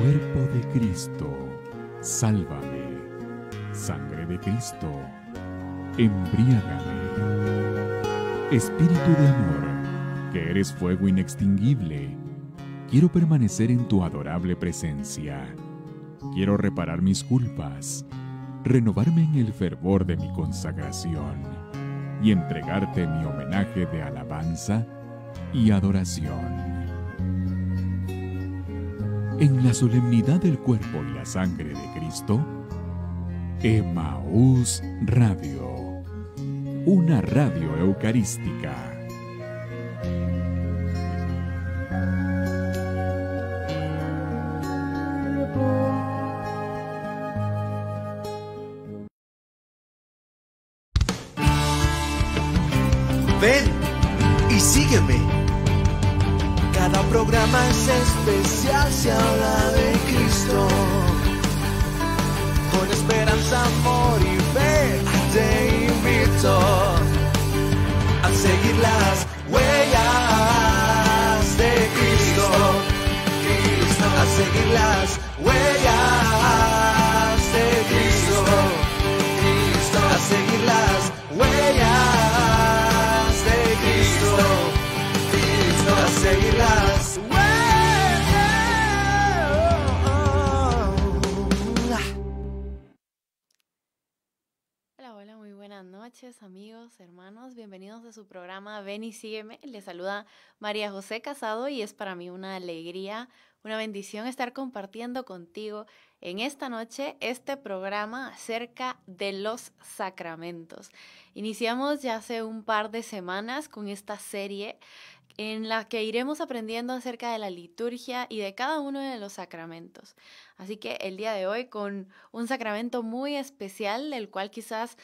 Cuerpo de Cristo, sálvame. Sangre de Cristo, embriágame. Espíritu de amor, que eres fuego inextinguible, quiero permanecer en tu adorable presencia. Quiero reparar mis culpas, renovarme en el fervor de mi consagración y entregarte mi homenaje de alabanza y adoración. En la solemnidad del cuerpo y la sangre de Cristo, Emaús Radio, una radio eucarística. Amigos, hermanos, bienvenidos a su programa Ven y sígueme. Les saluda María José Casado y es para mí una alegría, una bendición estar compartiendo contigo en esta noche este programa acerca de los sacramentos. Iniciamos ya hace un par de semanas con esta serie en la que iremos aprendiendo acerca de la liturgia y de cada uno de los sacramentos. Así que el día de hoy con un sacramento muy especial, del cual quizás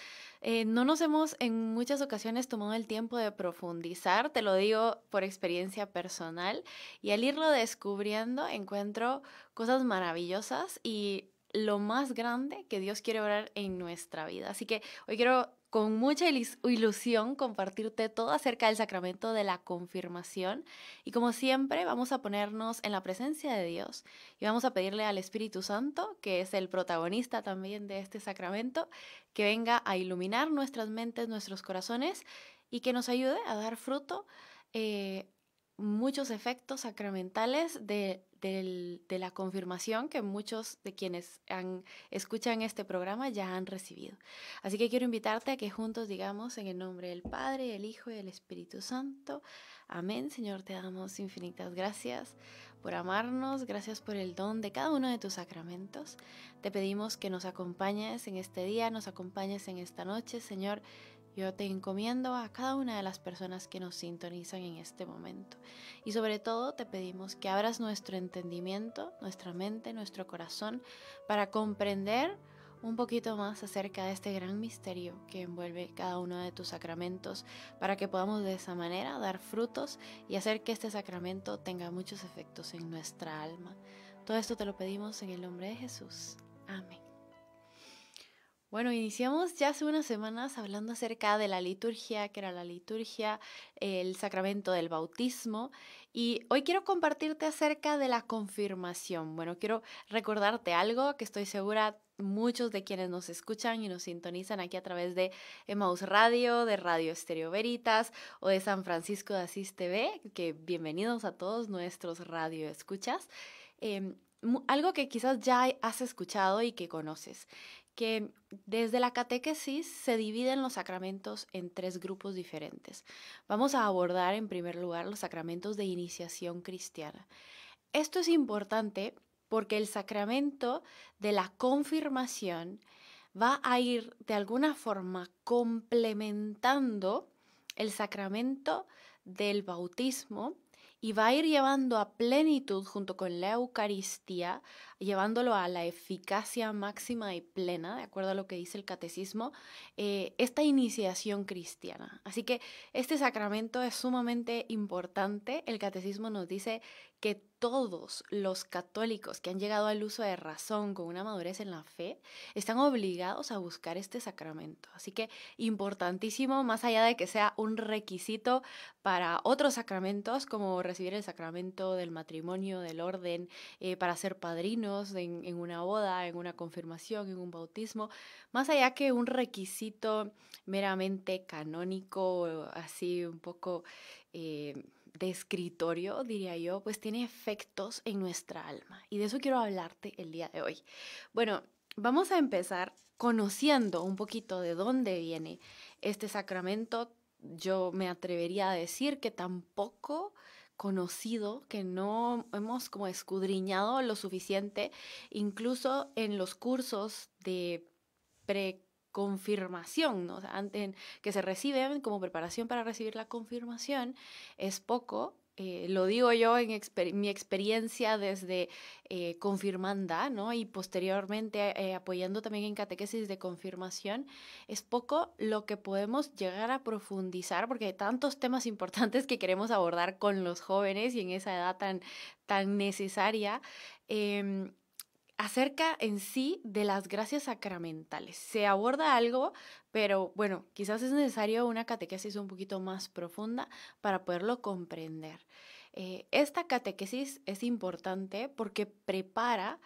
eh, no nos hemos en muchas ocasiones tomado el tiempo de profundizar, te lo digo por experiencia personal, y al irlo descubriendo encuentro cosas maravillosas y lo más grande que Dios quiere orar en nuestra vida. Así que hoy quiero con mucha ilusión compartirte todo acerca del sacramento de la confirmación. Y como siempre vamos a ponernos en la presencia de Dios y vamos a pedirle al Espíritu Santo, que es el protagonista también de este sacramento, que venga a iluminar nuestras mentes, nuestros corazones y que nos ayude a dar fruto eh, muchos efectos sacramentales de, de la confirmación que muchos de quienes han, escuchan este programa ya han recibido. Así que quiero invitarte a que juntos digamos en el nombre del Padre, del Hijo y del Espíritu Santo. Amén. Señor, te damos infinitas gracias por amarnos, gracias por el don de cada uno de tus sacramentos. Te pedimos que nos acompañes en este día, nos acompañes en esta noche, Señor. Yo te encomiendo a cada una de las personas que nos sintonizan en este momento. Y sobre todo te pedimos que abras nuestro entendimiento, nuestra mente, nuestro corazón, para comprender un poquito más acerca de este gran misterio que envuelve cada uno de tus sacramentos, para que podamos de esa manera dar frutos y hacer que este sacramento tenga muchos efectos en nuestra alma. Todo esto te lo pedimos en el nombre de Jesús. Amén. Bueno, iniciamos ya hace unas semanas hablando acerca de la liturgia, que era la liturgia, el sacramento del bautismo, y hoy quiero compartirte acerca de la confirmación. Bueno, quiero recordarte algo que estoy segura muchos de quienes nos escuchan y nos sintonizan aquí a través de Emmaus Radio, de Radio Estéreo Veritas o de San Francisco de Asís TV, que bienvenidos a todos nuestros radio escuchas. Em, algo que quizás ya has escuchado y que conoces, que desde la catequesis se dividen los sacramentos en tres grupos diferentes. Vamos a abordar en primer lugar los sacramentos de iniciación cristiana. Esto es importante porque el sacramento de la confirmación va a ir de alguna forma complementando el sacramento del bautismo y va a ir llevando a plenitud junto con la Eucaristía, llevándolo a la eficacia máxima y plena, de acuerdo a lo que dice el catecismo, eh, esta iniciación cristiana. Así que este sacramento es sumamente importante. El catecismo nos dice que todos los católicos que han llegado al uso de razón con una madurez en la fe están obligados a buscar este sacramento. Así que importantísimo, más allá de que sea un requisito para otros sacramentos, como recibir el sacramento del matrimonio, del orden, eh, para ser padrino en, una boda, en una confirmación, en un bautismo, más allá que un requisito meramente canónico, así un poco eh, de escritorio, diría yo, pues tiene efectos en nuestra alma. Y de eso quiero hablarte el día de hoy. Bueno, vamos a empezar conociendo un poquito de dónde viene este sacramento. Yo me atrevería a decir que tampoco conocido, que no hemos como escudriñado lo suficiente, incluso en los cursos de preconfirmación, ¿no? antes que se reciben como preparación para recibir la confirmación, es poco eh, lo digo yo en mi experiencia desde eh, confirmanda, ¿no? Y posteriormente eh, apoyando también en catequesis de confirmación, es poco lo que podemos llegar a profundizar porque hay tantos temas importantes que queremos abordar con los jóvenes y en esa edad tan, tan necesaria. Acerca en sí de las gracias sacramentales. Se aborda algo, pero bueno, quizás es necesario una catequesis un poquito más profunda para poderlo comprender. Eh, esta catequesis es importante porque prepara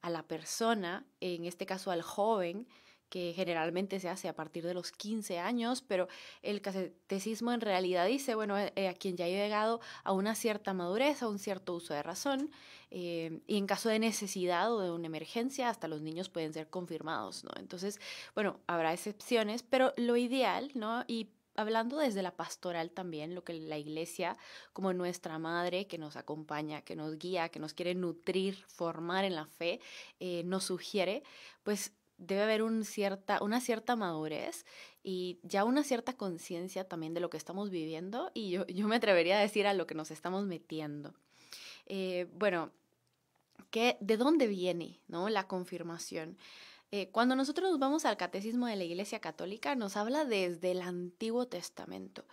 a la persona, en este caso al joven, que generalmente se hace a partir de los 15 años, pero el catecismo en realidad dice, bueno, eh, a quien ya ha llegado a una cierta madurez, a un cierto uso de razón, eh, y en caso de necesidad o de una emergencia, hasta los niños pueden ser confirmados, ¿no? Entonces, bueno, habrá excepciones, pero lo ideal, ¿no? Y hablando desde la pastoral también, lo que la iglesia, como nuestra madre que nos acompaña, que nos guía, que nos quiere nutrir, formar en la fe, eh, nos sugiere, pues debe haber cierta, una cierta madurez y ya una cierta conciencia también de lo que estamos viviendo y yo, yo, me atrevería a decir a lo que nos estamos metiendo. Eh, bueno, ¿qué, ¿de dónde viene ¿no? la confirmación? Eh, cuando nosotros nos vamos al catecismo de la Iglesia Católica, nos habla desde el Antiguo Testamento.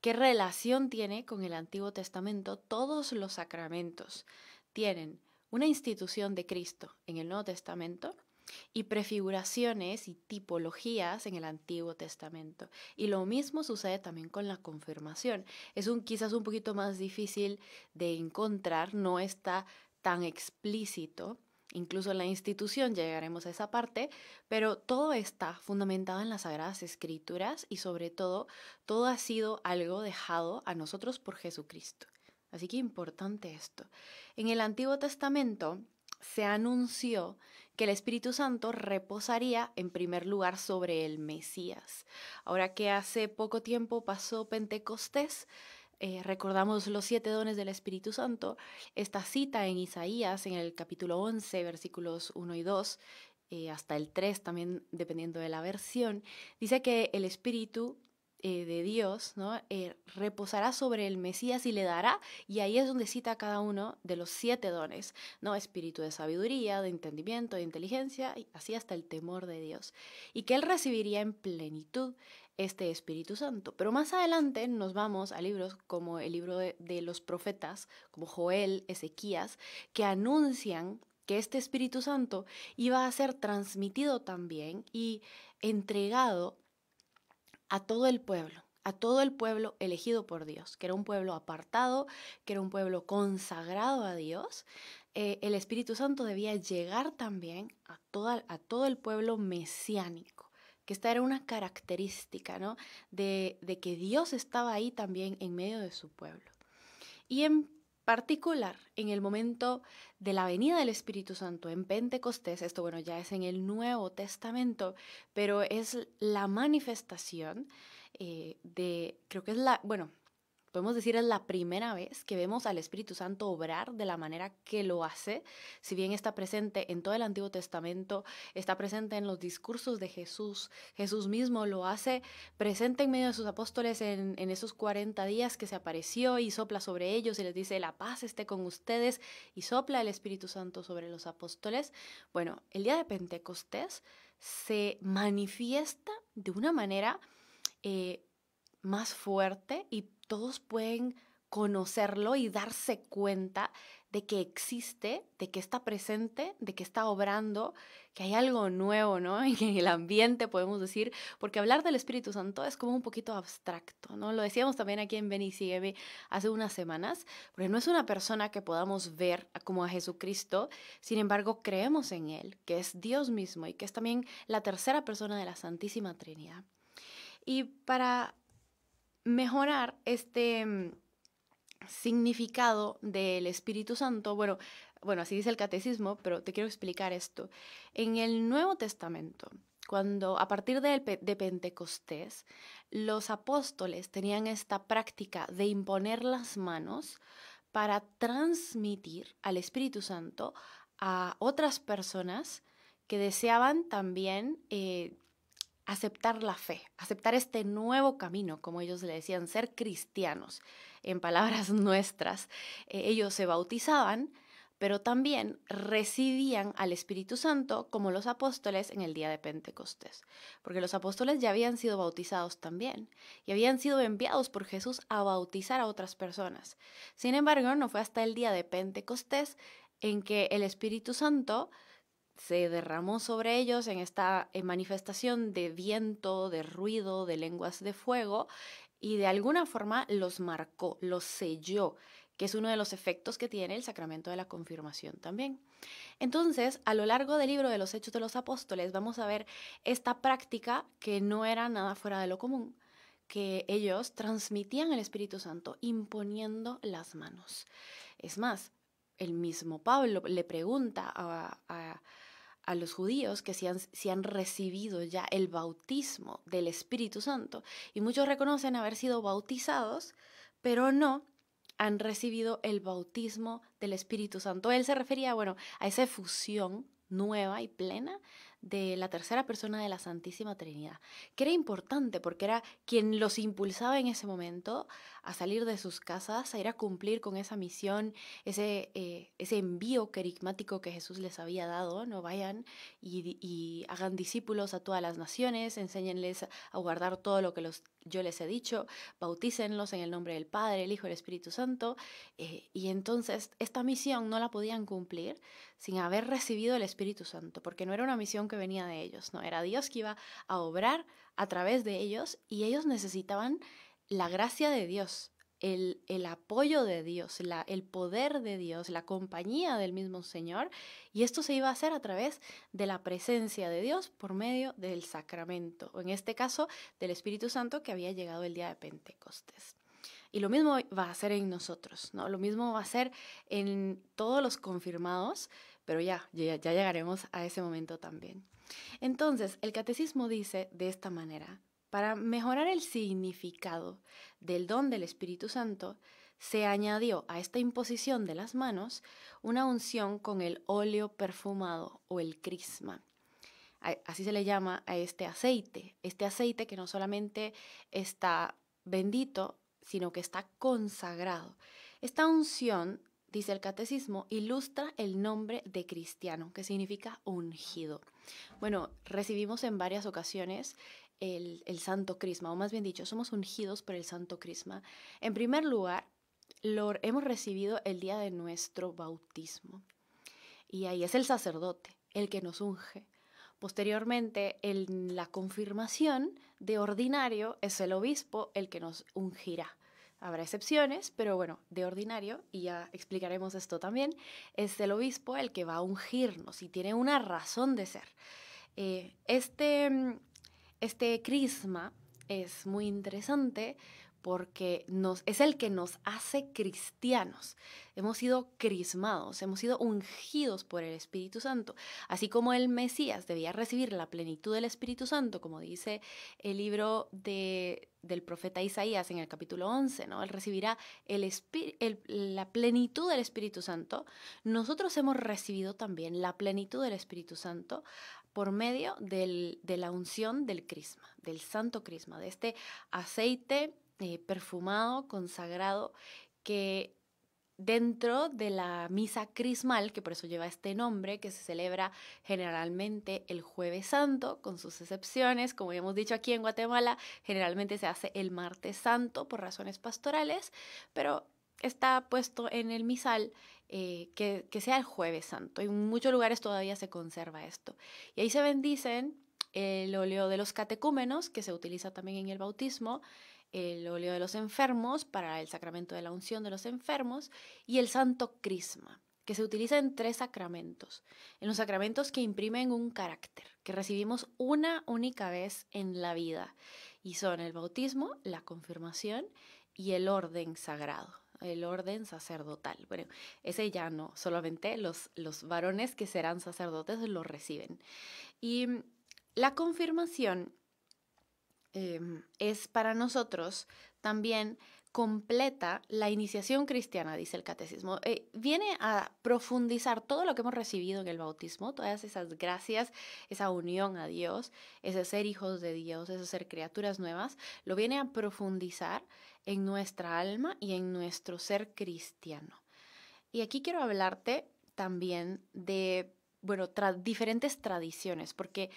¿Qué relación tiene con el Antiguo Testamento? Todos los sacramentos tienen una institución de Cristo en el Nuevo Testamento y prefiguraciones y tipologías en el Antiguo Testamento. Y lo mismo sucede también con la confirmación. Es un quizás un poquito más difícil de encontrar, no está tan explícito. Incluso en la institución llegaremos a esa parte, pero todo está fundamentado en las Sagradas Escrituras y sobre todo, todo ha sido algo dejado a nosotros por Jesucristo. Así que importante esto. En el Antiguo Testamento se anunció que el Espíritu Santo reposaría en primer lugar sobre el Mesías. Ahora que hace poco tiempo pasó Pentecostés, eh, recordamos los siete dones del Espíritu Santo, esta cita en Isaías, en el capítulo 11, versículos 1 y 2, eh, hasta el 3 también dependiendo de la versión, dice que el Espíritu eh, de Dios, ¿no? Eh, reposará sobre el Mesías y le dará, y ahí es donde cita cada uno de los siete dones, ¿no? Espíritu de sabiduría, de entendimiento, de inteligencia, así hasta el temor de Dios. Y que él recibiría en plenitud este Espíritu Santo. Pero más adelante nos vamos a libros como el libro de, de los profetas, como Joel, Ezequías, que anuncian que este Espíritu Santo iba a ser transmitido también y entregado a todo el pueblo, a todo el pueblo elegido por Dios, que era un pueblo apartado, que era un pueblo consagrado a Dios. Eh, el Espíritu Santo debía llegar también a, toda, a todo el pueblo mesiánico que esta era una característica, ¿no? De, de, que Dios estaba ahí también en medio de su pueblo. Y en particular, en el momento de la venida del Espíritu Santo en Pentecostés, esto bueno, ya es en el Nuevo Testamento, pero es la manifestación eh, de, creo que es la, bueno, podemos decir es la primera vez que vemos al Espíritu Santo obrar de la manera que lo hace, si bien está presente en todo el Antiguo Testamento, está presente en los discursos de Jesús, Jesús mismo lo hace presente en medio de sus apóstoles en, esos 40 días que se apareció y sopla sobre ellos y les dice, la paz esté con ustedes y sopla el Espíritu Santo sobre los apóstoles. Bueno, el día de Pentecostés se manifiesta de una manera... Eh, más fuerte y todos pueden conocerlo y darse cuenta de que existe, de que está presente, de que está obrando, que hay algo nuevo, ¿no? En el ambiente, podemos decir, porque hablar del Espíritu Santo es como un poquito abstracto, ¿no? Lo decíamos también aquí en Ven y hace unas semanas, porque no es una persona que podamos ver como a Jesucristo, sin embargo, creemos en Él, que es Dios mismo y que es también la tercera persona de la Santísima Trinidad. Y para mejorar este mm, significado del Espíritu Santo, bueno, bueno, así dice el catecismo, pero te quiero explicar esto. En el Nuevo Testamento, cuando a partir de, de, Pentecostés, los apóstoles tenían esta práctica de imponer las manos para transmitir al Espíritu Santo a otras personas que deseaban también eh, aceptar la fe, aceptar este nuevo camino, como ellos le decían, ser cristianos, en palabras nuestras. Eh, ellos se bautizaban, pero también recibían al Espíritu Santo como los apóstoles en el día de Pentecostés, porque los apóstoles ya habían sido bautizados también y habían sido enviados por Jesús a bautizar a otras personas. Sin embargo, no fue hasta el día de Pentecostés en que el Espíritu Santo se derramó sobre ellos en esta manifestación de viento, de ruido, de lenguas de fuego, y de alguna forma los marcó, los selló, que es uno de los efectos que tiene el sacramento de la confirmación también. Entonces, a lo largo del libro de los Hechos de los Apóstoles vamos a ver esta práctica que no era nada fuera de lo común, que ellos transmitían el Espíritu Santo imponiendo las manos. Es más, el mismo Pablo le pregunta a, a los judíos que si han, han, recibido ya el bautismo del Espíritu Santo. Y muchos reconocen haber sido bautizados, pero no han recibido el bautismo del Espíritu Santo. Él se refería, bueno, a esa fusión nueva y plena de la tercera persona de la Santísima Trinidad, que era importante porque era quien los impulsaba en ese momento a salir de sus casas, a ir a cumplir con esa misión, ese, eh, ese envío querigmático que Jesús les había dado, no vayan y, y, hagan discípulos a todas las naciones, enséñenles a guardar todo lo que los, yo les he dicho, bautícenlos en el nombre del Padre, el Hijo y el Espíritu Santo, eh, y entonces esta misión no la podían cumplir sin haber recibido el Espíritu Santo, porque no era una misión que venía de ellos, no, era Dios que iba a obrar a través de ellos y ellos necesitaban la gracia de Dios, el, el apoyo de Dios, la, el poder de Dios, la compañía del mismo Señor, y esto se iba a hacer a través de la presencia de Dios por medio del sacramento, o en este caso del Espíritu Santo que había llegado el día de Pentecostés. Y lo mismo va a ser en nosotros, ¿no? Lo mismo va a ser en todos los confirmados pero ya, ya, llegaremos a ese momento también. Entonces, el catecismo dice de esta manera, para mejorar el significado del don del Espíritu Santo, se añadió a esta imposición de las manos una unción con el óleo perfumado o el crisma. Así se le llama a este aceite, este aceite que no solamente está bendito, sino que está consagrado. Esta unción dice el catecismo, ilustra el nombre de cristiano, que significa ungido. Bueno, recibimos en varias ocasiones el, santo crisma, o más bien dicho, somos ungidos por el santo crisma. En primer lugar, lo hemos recibido el día de nuestro bautismo. Y ahí es el sacerdote, el que nos unge. Posteriormente, en la confirmación de ordinario, es el obispo el que nos ungirá. Habrá excepciones, pero bueno, de ordinario, y ya explicaremos esto también, es el obispo el que va a ungirnos y tiene una razón de ser. Eh, este, este crisma es muy interesante porque es el que nos hace cristianos. Hemos sido crismados, hemos sido ungidos por el Espíritu Santo. Así como el Mesías debía recibir la plenitud del Espíritu Santo, como dice el libro de, del profeta Isaías en el capítulo 11, ¿no? Él recibirá la plenitud del Espíritu Santo. Nosotros hemos recibido también la plenitud del Espíritu Santo por medio del, de la unción del crisma, del santo crisma, de este aceite eh, perfumado, consagrado, que dentro de la misa crismal, que por eso lleva este nombre, que se celebra generalmente el jueves santo, con sus excepciones, como ya hemos dicho aquí en Guatemala, generalmente se hace el martes santo por razones pastorales, pero está puesto en el misal eh, que, que sea el jueves santo. En muchos lugares todavía se conserva esto. Y ahí se bendicen el óleo de los catecúmenos, que se utiliza también en el bautismo, el óleo de los enfermos para el sacramento de la unción de los enfermos y el santo crisma, que se utiliza en tres sacramentos, en los sacramentos que imprimen un carácter, que recibimos una única vez en la vida, y son el bautismo, la confirmación y el orden sagrado el orden sacerdotal. Bueno, ese ya no, solamente los, los varones que serán sacerdotes lo reciben. Y la confirmación em, es para nosotros también completa la iniciación cristiana, dice el catecismo. Eh, viene a profundizar todo lo que hemos recibido en el bautismo, todas esas gracias, esa unión a Dios, ese ser hijos de Dios, ese ser criaturas nuevas, lo viene a profundizar en nuestra alma y en nuestro ser cristiano. Y aquí quiero hablarte también de, bueno, diferentes tradiciones, porque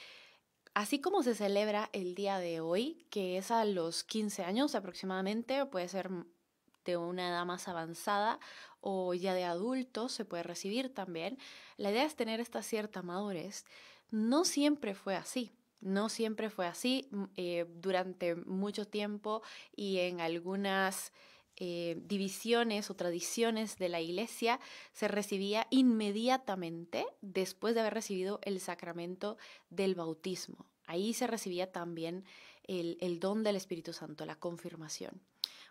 Así como se celebra el día de hoy, que es a los 15 años aproximadamente, puede ser de una edad más avanzada o ya de adultos, se puede recibir también, la idea es tener esta cierta madurez. No siempre fue así. No siempre fue así. Mm, eh, durante mucho tiempo y en algunas eh, divisiones o tradiciones de la iglesia se recibía inmediatamente después de haber recibido el sacramento del bautismo. Ahí se recibía también el, el don del Espíritu Santo, la confirmación.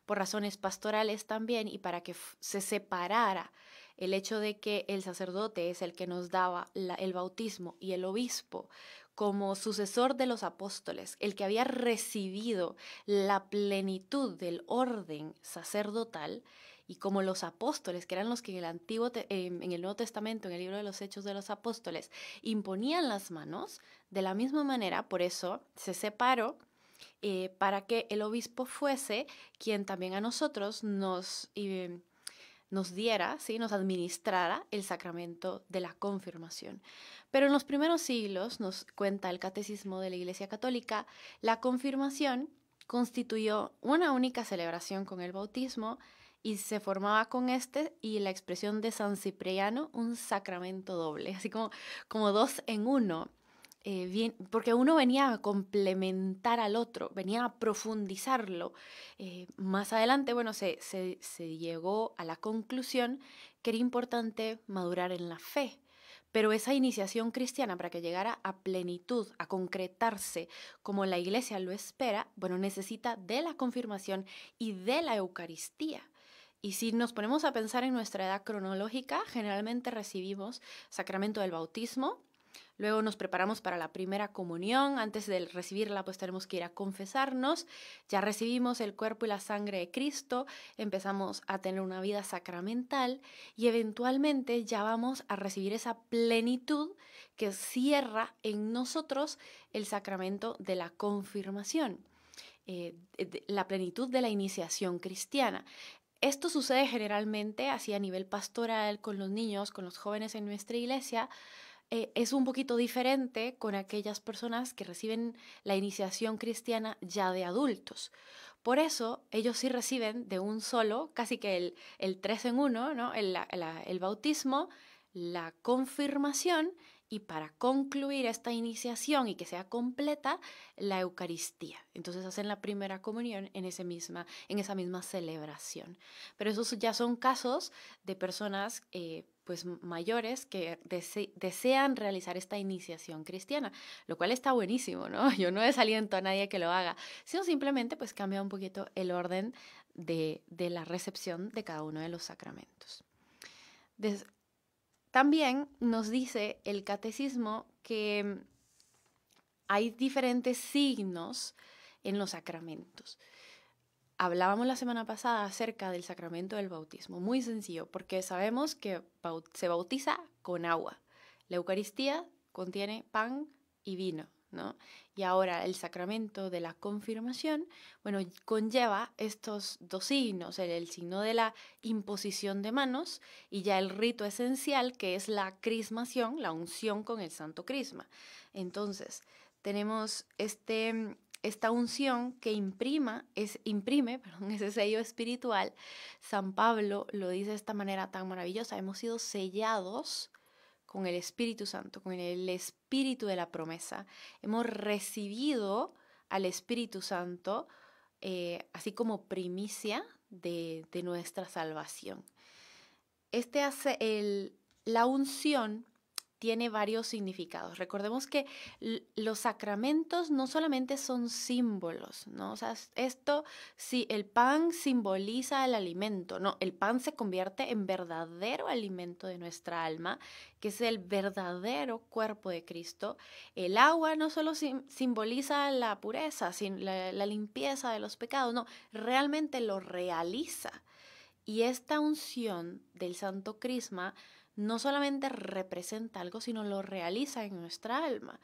Por razones pastorales también y para que se separara el hecho de que el sacerdote es el que nos daba el bautismo y el obispo como sucesor de los apóstoles, el que había recibido la plenitud del orden sacerdotal, y como los apóstoles, que eran los que en el Antiguo, en el Nuevo Testamento, en el libro de los Hechos de los Apóstoles, imponían las manos, de la misma manera, por eso se separó eh, para que el obispo fuese quien también a nosotros nos, em, nos diera, ¿sí? nos administrara el sacramento de la confirmación. Pero en los primeros siglos, nos cuenta el Catecismo de la Iglesia Católica, la confirmación constituyó una única celebración con el bautismo y se formaba con este y la expresión de San Cipriano un sacramento doble, así como, como dos en uno. Eh, porque uno venía a complementar al otro, venía a profundizarlo. Eh, más adelante, bueno, se, se, se llegó a la conclusión que era importante madurar en la fe, pero esa iniciación cristiana, para que llegara a plenitud, a concretarse como la iglesia lo espera, bueno, necesita de la confirmación y de la Eucaristía. Y si nos ponemos a pensar en nuestra edad cronológica, generalmente recibimos sacramento del bautismo, Luego nos preparamos para la primera comunión. Antes de recibirla, pues tenemos que ir a confesarnos. Ya recibimos el cuerpo y la sangre de Cristo, empezamos a tener una vida sacramental y eventualmente ya vamos a recibir esa plenitud que cierra en nosotros el sacramento de la confirmación. Eh, la plenitud de la iniciación cristiana. Esto sucede generalmente así a nivel pastoral con los niños, con los jóvenes en nuestra iglesia, eh, es un poquito diferente con aquellas personas que reciben la iniciación cristiana ya de adultos. Por eso ellos sí reciben de un solo, casi que el, el tres en uno, ¿no? el, el bautismo, la confirmación y para concluir esta iniciación y que sea completa, la Eucaristía. Entonces hacen la primera comunión en, ese misma, en esa misma celebración. Pero esos ya son casos de personas eh, pues mayores que desean realizar esta iniciación cristiana, lo cual está buenísimo, ¿no? Yo no desaliento a nadie que lo haga, sino simplemente pues cambia un poquito el orden de, de la recepción de cada uno de los sacramentos. También nos dice el catecismo que hay diferentes signos en los sacramentos. Hablábamos la semana pasada acerca del sacramento del bautismo, muy sencillo, porque sabemos que se bautiza con agua. La Eucaristía contiene pan y vino. Y ahora el sacramento de la confirmación, bueno, conlleva estos dos signos, el, signo de la imposición de manos y ya el rito esencial que es la crismación, la unción con el santo crisma. Entonces, tenemos este, esta unción que imprima, es, imprime ese sello espiritual, San Pablo lo dice de esta manera tan maravillosa, hemos sido sellados con el Espíritu Santo, con el Espíritu de la promesa. Hemos recibido al Espíritu Santo eh, así como primicia de, nuestra salvación. Este hace la unción tiene varios significados. Recordemos que los sacramentos no solamente son símbolos, ¿no? O sea, esto, si el pan simboliza el alimento, no, el pan se convierte en verdadero alimento de nuestra alma, que es el verdadero cuerpo de Cristo. El agua no solo simboliza la pureza, la, la limpieza de los pecados, no, realmente lo realiza. Y esta unción del Santo Crisma no solamente representa algo, sino lo realiza en nuestra alma.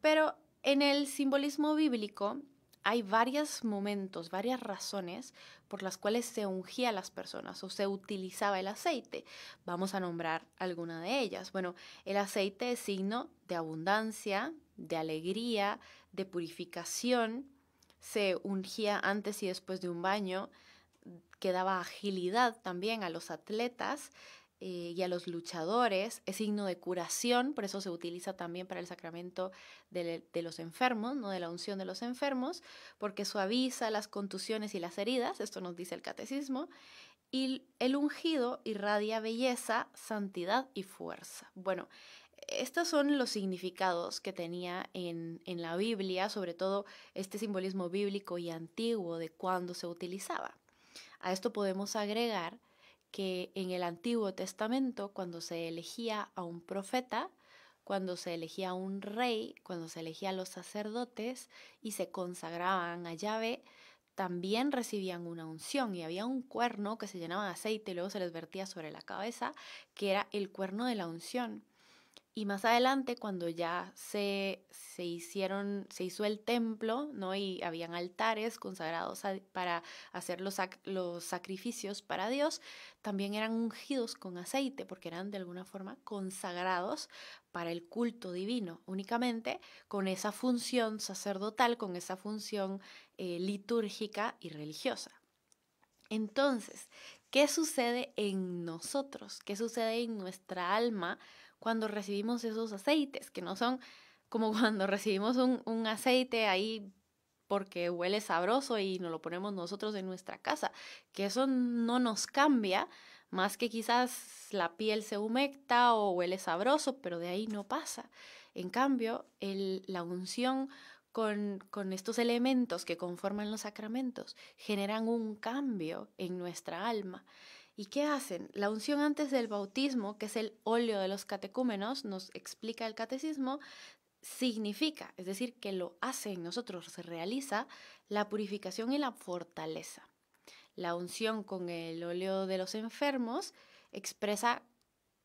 Pero en el simbolismo bíblico hay varios momentos, varias razones por las cuales se ungía a las personas o se utilizaba el aceite. Vamos a nombrar alguna de ellas. Bueno, el aceite es signo de abundancia, de alegría, de purificación. Se ungía antes y después de un baño, que daba agilidad también a los atletas eh, y a los luchadores, es signo de curación, por eso se utiliza también para el sacramento de, los enfermos, ¿no? de la unción de los enfermos, porque suaviza las contusiones y las heridas, esto nos dice el catecismo, y el ungido irradia belleza, santidad y fuerza. Bueno, estos son los significados que tenía en, en la Biblia, sobre todo este simbolismo bíblico y antiguo de cuando se utilizaba. A esto podemos agregar que en el Antiguo Testamento, cuando se elegía a un profeta, cuando se elegía a un rey, cuando se elegía a los sacerdotes y se consagraban a Yahvé, también recibían una unción y había un cuerno que se llenaba de aceite y luego se les vertía sobre la cabeza, que era el cuerno de la unción. Y más adelante, cuando ya se, se, hicieron, se hizo el templo, ¿no? Y habían altares consagrados para hacer los, los sacrificios para Dios, también eran ungidos con aceite, porque eran de alguna forma consagrados para el culto divino, únicamente con esa función sacerdotal, con esa función eh, litúrgica y religiosa. Entonces, ¿qué sucede en nosotros? ¿Qué sucede en nuestra alma? Cuando recibimos esos aceites, que no son como cuando recibimos un, aceite ahí porque huele sabroso y nos lo ponemos nosotros en nuestra casa, que eso no nos cambia, más que quizás la piel se humecta o huele sabroso, pero de ahí no pasa. En cambio, el, la unción con, con, estos elementos que conforman los sacramentos generan un cambio en nuestra alma. ¿Y qué hacen? La unción antes del bautismo, que es el óleo de los catecúmenos, nos explica el catecismo, significa, es decir, que lo hace en nosotros, se realiza la purificación y la fortaleza. La unción con el óleo de los enfermos expresa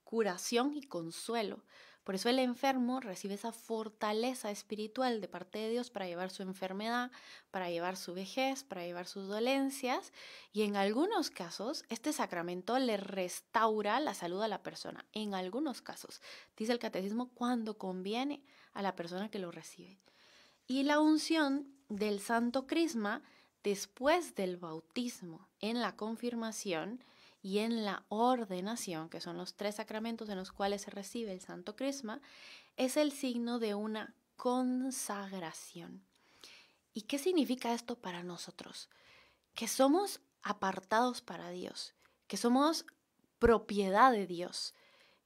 curación y consuelo. Por eso el enfermo recibe esa fortaleza espiritual de parte de Dios para llevar su enfermedad, para llevar su vejez, para llevar sus dolencias. Y en algunos casos, este sacramento le restaura la salud a la persona. En algunos casos, dice el catecismo, cuando conviene a la persona que lo recibe. Y la unción del santo crisma después del bautismo en la confirmación y en la ordenación, que son los tres sacramentos en los cuales se recibe el Santo Crisma, es el signo de una consagración. ¿Y qué significa esto para nosotros? Que somos apartados para Dios, que somos propiedad de Dios,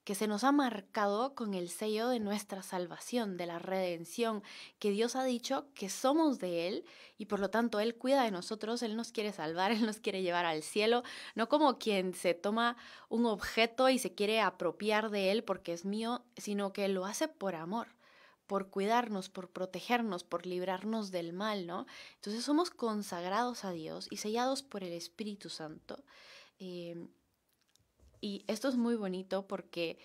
que se nos ha marcado con el sello de nuestra salvación, de la redención, que Dios ha dicho que somos de Él y por lo tanto Él cuida de nosotros, Él nos quiere salvar, Él nos quiere llevar al cielo, no como quien se toma un objeto y se quiere apropiar de Él porque es mío, sino que lo hace por amor por cuidarnos, por protegernos, por librarnos del mal, ¿no? Entonces somos consagrados a Dios y sellados por el Espíritu Santo. Eh, y esto es muy bonito porque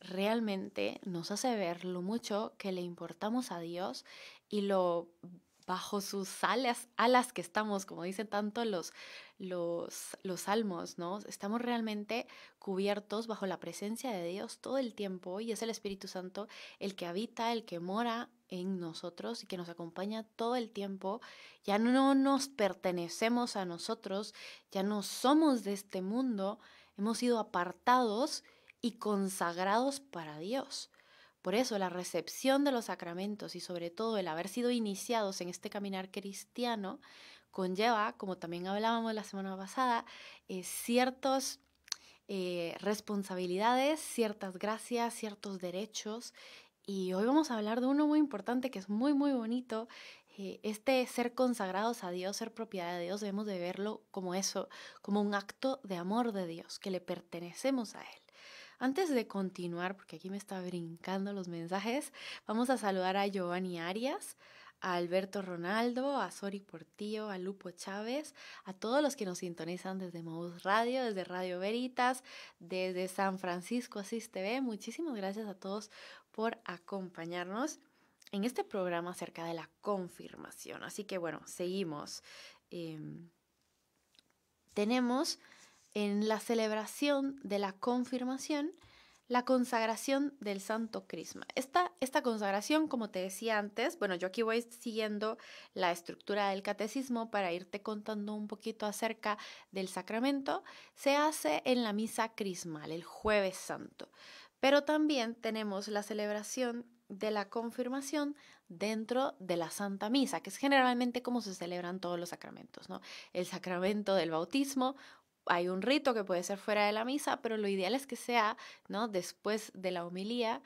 realmente nos hace ver lo mucho que le importamos a Dios y lo bajo sus alas, alas que estamos, como dicen tanto los, los, los salmos, ¿no? Estamos realmente cubiertos bajo la presencia de Dios todo el tiempo y es el Espíritu Santo el que habita, el que mora en nosotros y que nos acompaña todo el tiempo. Ya no nos pertenecemos a nosotros, ya no somos de este mundo, hemos sido apartados y consagrados para Dios. Por eso la recepción de los sacramentos y sobre todo el haber sido iniciados en este caminar cristiano conlleva, como también hablábamos la semana pasada, eh, ciertas eh, responsabilidades, ciertas gracias, ciertos derechos. Y hoy vamos a hablar de uno muy importante que es muy, muy bonito. Este ser consagrados a Dios, ser propiedad de Dios, debemos de verlo como eso, como un acto de amor de Dios, que le pertenecemos a Él. Antes de continuar, porque aquí me está brincando los mensajes, vamos a saludar a Giovanni Arias, a Alberto Ronaldo, a Sori Portillo, a Lupo Chávez, a todos los que nos sintonizan desde Mouse Radio, desde Radio Veritas, desde San Francisco Asís TV. Muchísimas gracias a todos por acompañarnos en este programa acerca de la confirmación. Así que bueno, seguimos. Em, tenemos en la celebración de la confirmación la consagración del Santo Crisma. Esta, esta consagración, como te decía antes, bueno, yo aquí voy siguiendo la estructura del catecismo para irte contando un poquito acerca del sacramento, se hace en la misa crismal, el jueves santo. Pero también tenemos la celebración de la confirmación dentro de la Santa Misa, que es generalmente como se celebran todos los sacramentos, ¿no? El sacramento del bautismo hay un rito que puede ser fuera de la misa, pero lo ideal es que sea, ¿no? Después de la homilía,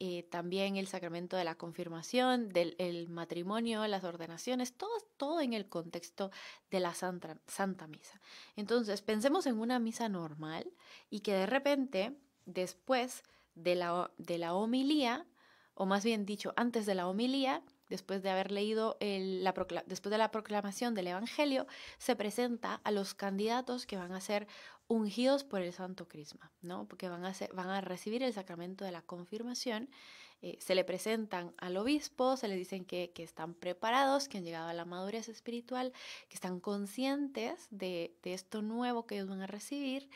eh, también el sacramento de la confirmación, del matrimonio, las ordenaciones, todo, todo en el contexto de la Santa, Santa Misa. Entonces, pensemos en una misa normal y que de repente, después de la, de la homilía, o más bien dicho, antes de la homilía, después de haber leído la después de la proclamación del Evangelio, se presenta a los candidatos que van a ser ungidos por el Santo Crisma, ¿no? Porque van a, van a recibir el sacramento de la confirmación. Eh, se le presentan al obispo, se le dicen que, están preparados, que han llegado a la madurez espiritual, que están conscientes de, de esto nuevo que ellos van a recibir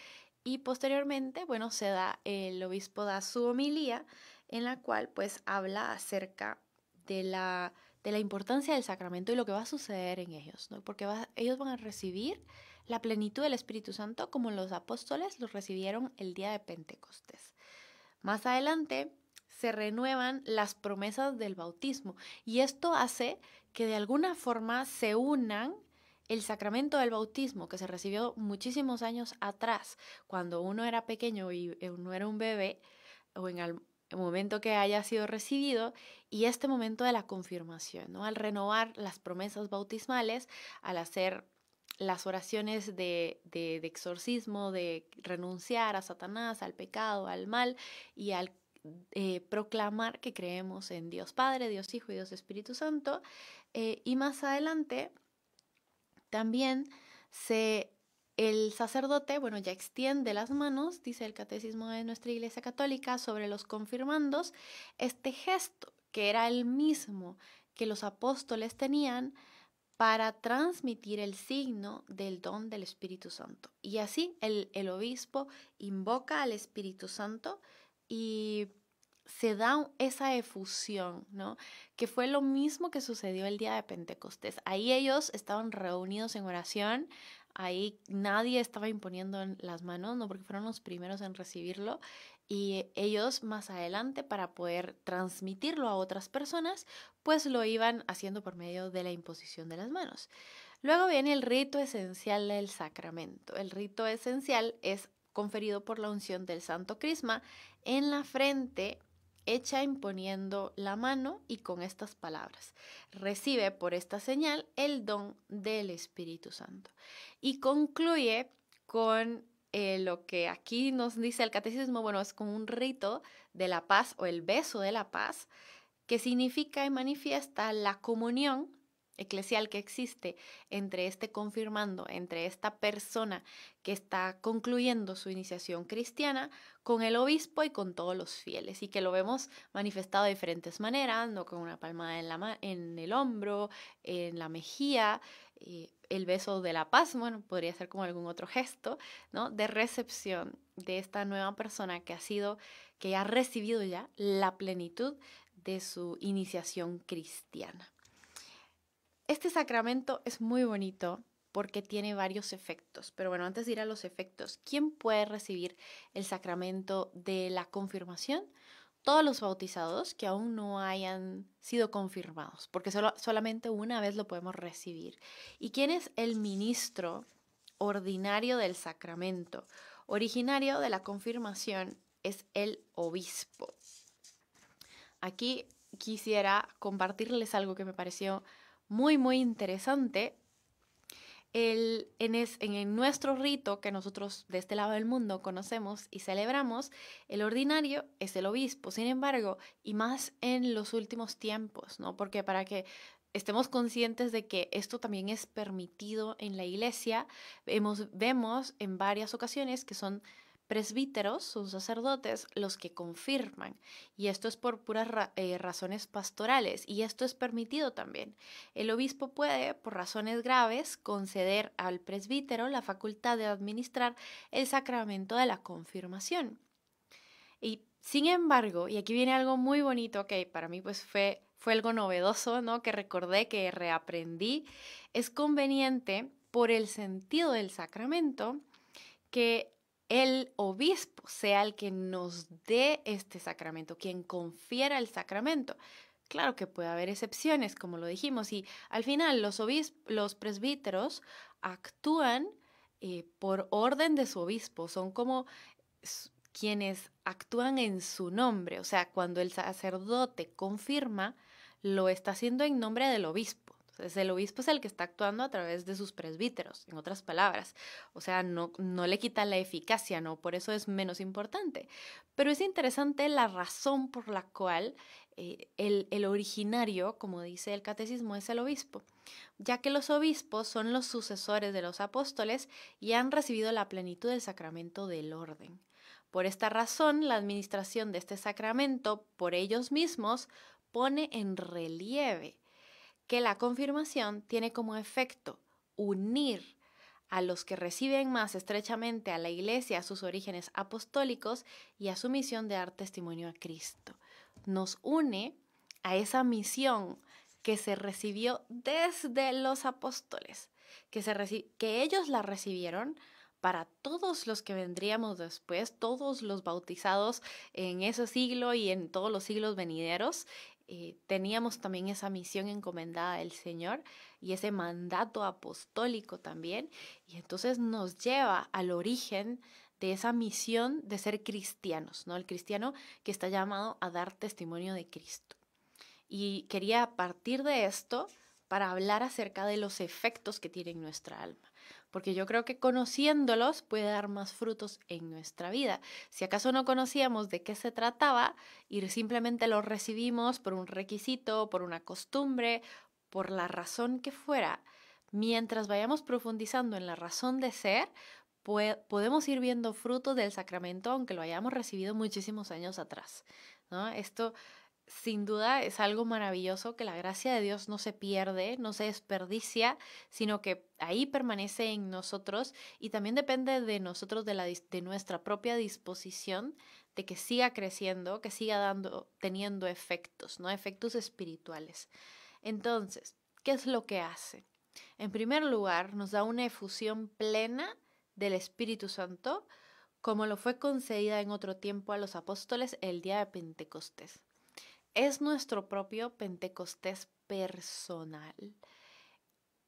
y posteriormente, bueno, se da, el obispo da su homilía en la cual pues habla acerca de la, de la importancia del sacramento y lo que va a suceder en ellos, ¿no? porque ellos van a recibir la plenitud del Espíritu Santo como los apóstoles los recibieron el día de Pentecostés. Más adelante se renuevan las promesas del bautismo y esto hace que de alguna forma se unan el sacramento del bautismo que se recibió muchísimos años atrás, cuando uno era pequeño y uno era un bebé, o en, el momento que haya sido recibido y este momento de la confirmación, ¿no? Al renovar las promesas bautismales, al hacer las oraciones de, exorcismo, de renunciar a Satanás, al pecado, al mal y al eh, proclamar que creemos en Dios Padre, Dios Hijo y Dios Espíritu Santo. Eh, y más adelante también se el sacerdote, bueno, ya extiende las manos, dice el catecismo de nuestra Iglesia Católica, sobre los confirmandos, este gesto, que era el mismo que los apóstoles tenían para transmitir el signo del don del Espíritu Santo. Y así el, obispo invoca al Espíritu Santo y se da esa efusión, ¿no? Que fue lo mismo que sucedió el día de Pentecostés. Ahí ellos estaban reunidos en oración, Ahí nadie estaba imponiendo las manos, no porque fueron los primeros en recibirlo y ellos más adelante para poder transmitirlo a otras personas, pues lo iban haciendo por medio de la imposición de las manos. Luego viene el rito esencial del sacramento. El rito esencial es conferido por la unción del Santo Crisma en la frente hecha imponiendo la mano y con estas palabras. Recibe por esta señal el don del Espíritu Santo. Y concluye con eh, lo que aquí nos dice el catecismo, bueno, es como un rito de la paz o el beso de la paz, que significa y manifiesta la comunión eclesial que existe entre este confirmando, entre esta persona que está concluyendo su iniciación cristiana con el obispo y con todos los fieles y que lo vemos manifestado de diferentes maneras, no con una palmada en, la en el hombro, en la mejilla, eh, el beso de la paz, bueno, podría ser como algún otro gesto, ¿no? De recepción de esta nueva persona que ha sido, que ha recibido ya la plenitud de su iniciación cristiana. Este sacramento es muy bonito porque tiene varios efectos. Pero bueno, antes de ir a los efectos, ¿quién puede recibir el sacramento de la confirmación? Todos los bautizados que aún no hayan sido confirmados, porque solo, solamente una vez lo podemos recibir. ¿Y quién es el ministro ordinario del sacramento? Originario de la confirmación es el obispo. Aquí quisiera compartirles algo que me pareció muy, muy interesante el, en, en, nuestro rito que nosotros de este lado del mundo conocemos y celebramos, el ordinario es el obispo. Sin embargo, y más en los últimos tiempos, ¿no? Porque para que estemos conscientes de que esto también es permitido en la iglesia, vemos en varias ocasiones que son presbíteros, son sacerdotes, los que confirman. Y esto es por puras eh, razones pastorales. Y esto es permitido también. El obispo puede, por razones graves, conceder al presbítero la facultad de administrar el sacramento de la confirmación. Y sin embargo, y aquí viene algo muy bonito que para mí pues fue, fue algo novedoso, ¿no? Que recordé, que reaprendí, es conveniente por el sentido del sacramento que el obispo sea el que nos dé este sacramento, quien confiera el sacramento. Claro que puede haber excepciones, como lo dijimos, y al final los, los presbíteros actúan eh, por orden de su obispo, son como quienes actúan en su nombre, o sea, cuando el sacerdote confirma, lo está haciendo en nombre del obispo el obispo es el que está actuando a través de sus presbíteros, en otras palabras. O sea, no, no le quita la eficacia, ¿no? Por eso es menos importante. Pero es interesante la razón por la cual eh, el, el originario, como dice el catecismo, es el obispo, ya que los obispos son los sucesores de los apóstoles y han recibido la plenitud del sacramento del orden. Por esta razón, la administración de este sacramento por ellos mismos pone en relieve que la confirmación tiene como efecto unir a los que reciben más estrechamente a la Iglesia, a sus orígenes apostólicos y a su misión de dar testimonio a Cristo. Nos une a esa misión que se recibió desde los apóstoles, que, que ellos la recibieron para todos los que vendríamos después, todos los bautizados en ese siglo y en todos los siglos venideros, eh, teníamos también esa misión encomendada del Señor y ese mandato apostólico también. Y entonces nos lleva al origen de esa misión de ser cristianos, ¿no? El cristiano que está llamado a dar testimonio de Cristo. Y quería partir de esto para hablar acerca de los efectos que tiene en nuestra alma porque yo creo que conociéndolos puede dar más frutos en nuestra vida. Si acaso no conocíamos de qué se trataba y simplemente lo recibimos por un requisito, por una costumbre, por la razón que fuera, mientras vayamos profundizando en la razón de ser, podemos ir viendo frutos del sacramento aunque lo hayamos recibido muchísimos años atrás. Esto sin duda es algo maravilloso que la gracia de Dios no se pierde, no se desperdicia, sino que ahí permanece en nosotros y también depende de nosotros, de, nuestra propia disposición, de que siga creciendo, que siga dando, teniendo efectos, ¿no? Efectos espirituales. Entonces, ¿qué es lo que hace? En primer lugar, nos da una efusión plena del Espíritu Santo, como lo fue concedida en otro tiempo a los apóstoles el día de Pentecostés es nuestro propio Pentecostés personal.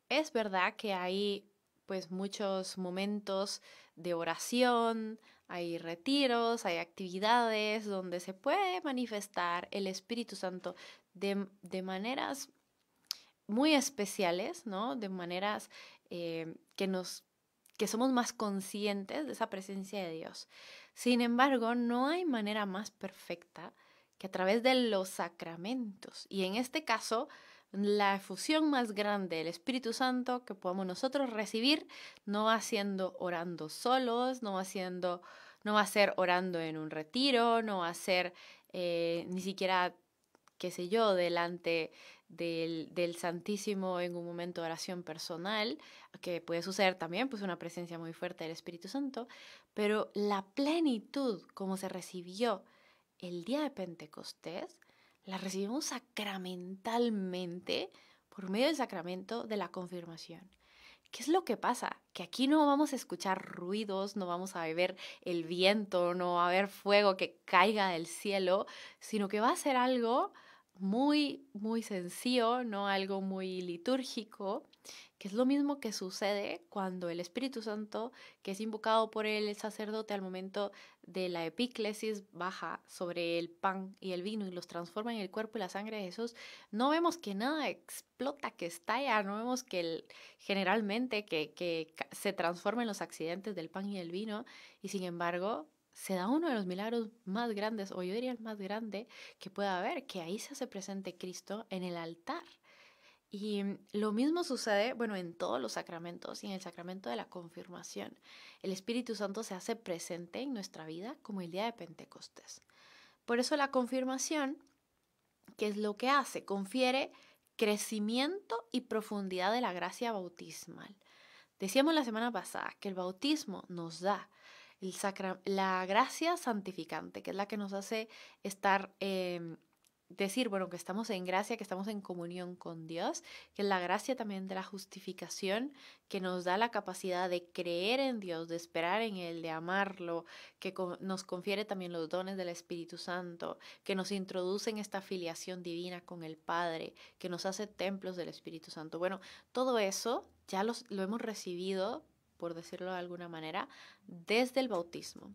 Es verdad que hay pues muchos momentos de oración, hay retiros, hay actividades donde se puede manifestar el Espíritu Santo de, de maneras muy especiales, ¿no? De maneras eh, que nos que somos más conscientes de esa presencia de Dios. Sin embargo, no hay manera más perfecta que a través de los sacramentos. Y en este caso, la efusión más grande del Espíritu Santo que podamos nosotros recibir no va siendo orando solos, no va siendo, no va ser orando en un retiro, no va a ser eh, ni siquiera, qué sé yo, delante del, del, Santísimo en un momento de oración personal, que puede suceder también, pues una presencia muy fuerte del Espíritu Santo, pero la plenitud como se recibió el día de Pentecostés la recibimos sacramentalmente por medio del sacramento de la confirmación. ¿Qué es lo que pasa? Que aquí no vamos a escuchar ruidos, no vamos a ver el viento, no va a haber fuego que caiga del cielo, sino que va a ser algo muy, muy sencillo, no algo muy litúrgico, que es lo mismo que sucede cuando el Espíritu Santo, que es invocado por el sacerdote al momento de la epíclesis, baja sobre el pan y el vino y los transforma en el cuerpo y la sangre de Jesús, no vemos que nada explota, que estalla, no vemos que generalmente que, que se transformen los accidentes del pan y el vino, y sin embargo se da uno de los milagros más grandes, o yo diría el más grande que pueda haber, que ahí se hace presente Cristo en el altar. Y lo mismo sucede, bueno, en todos los sacramentos y en el sacramento de la confirmación. El Espíritu Santo se hace presente en nuestra vida como el día de Pentecostés. Por eso la confirmación, ¿qué es lo que hace? Confiere crecimiento y profundidad de la gracia bautismal. Decíamos la semana pasada que el bautismo nos da la gracia santificante, que es la que nos hace estar... Eh, decir, bueno, que estamos en gracia, que estamos en comunión con Dios, que es la gracia también de la justificación, que nos da la capacidad de creer en Dios, de esperar en Él, de amarlo, que nos confiere también los dones del Espíritu Santo, que nos introduce en esta filiación divina con el Padre, que nos hace templos del Espíritu Santo. Bueno, todo eso ya lo hemos recibido, por decirlo de alguna manera, desde el bautismo.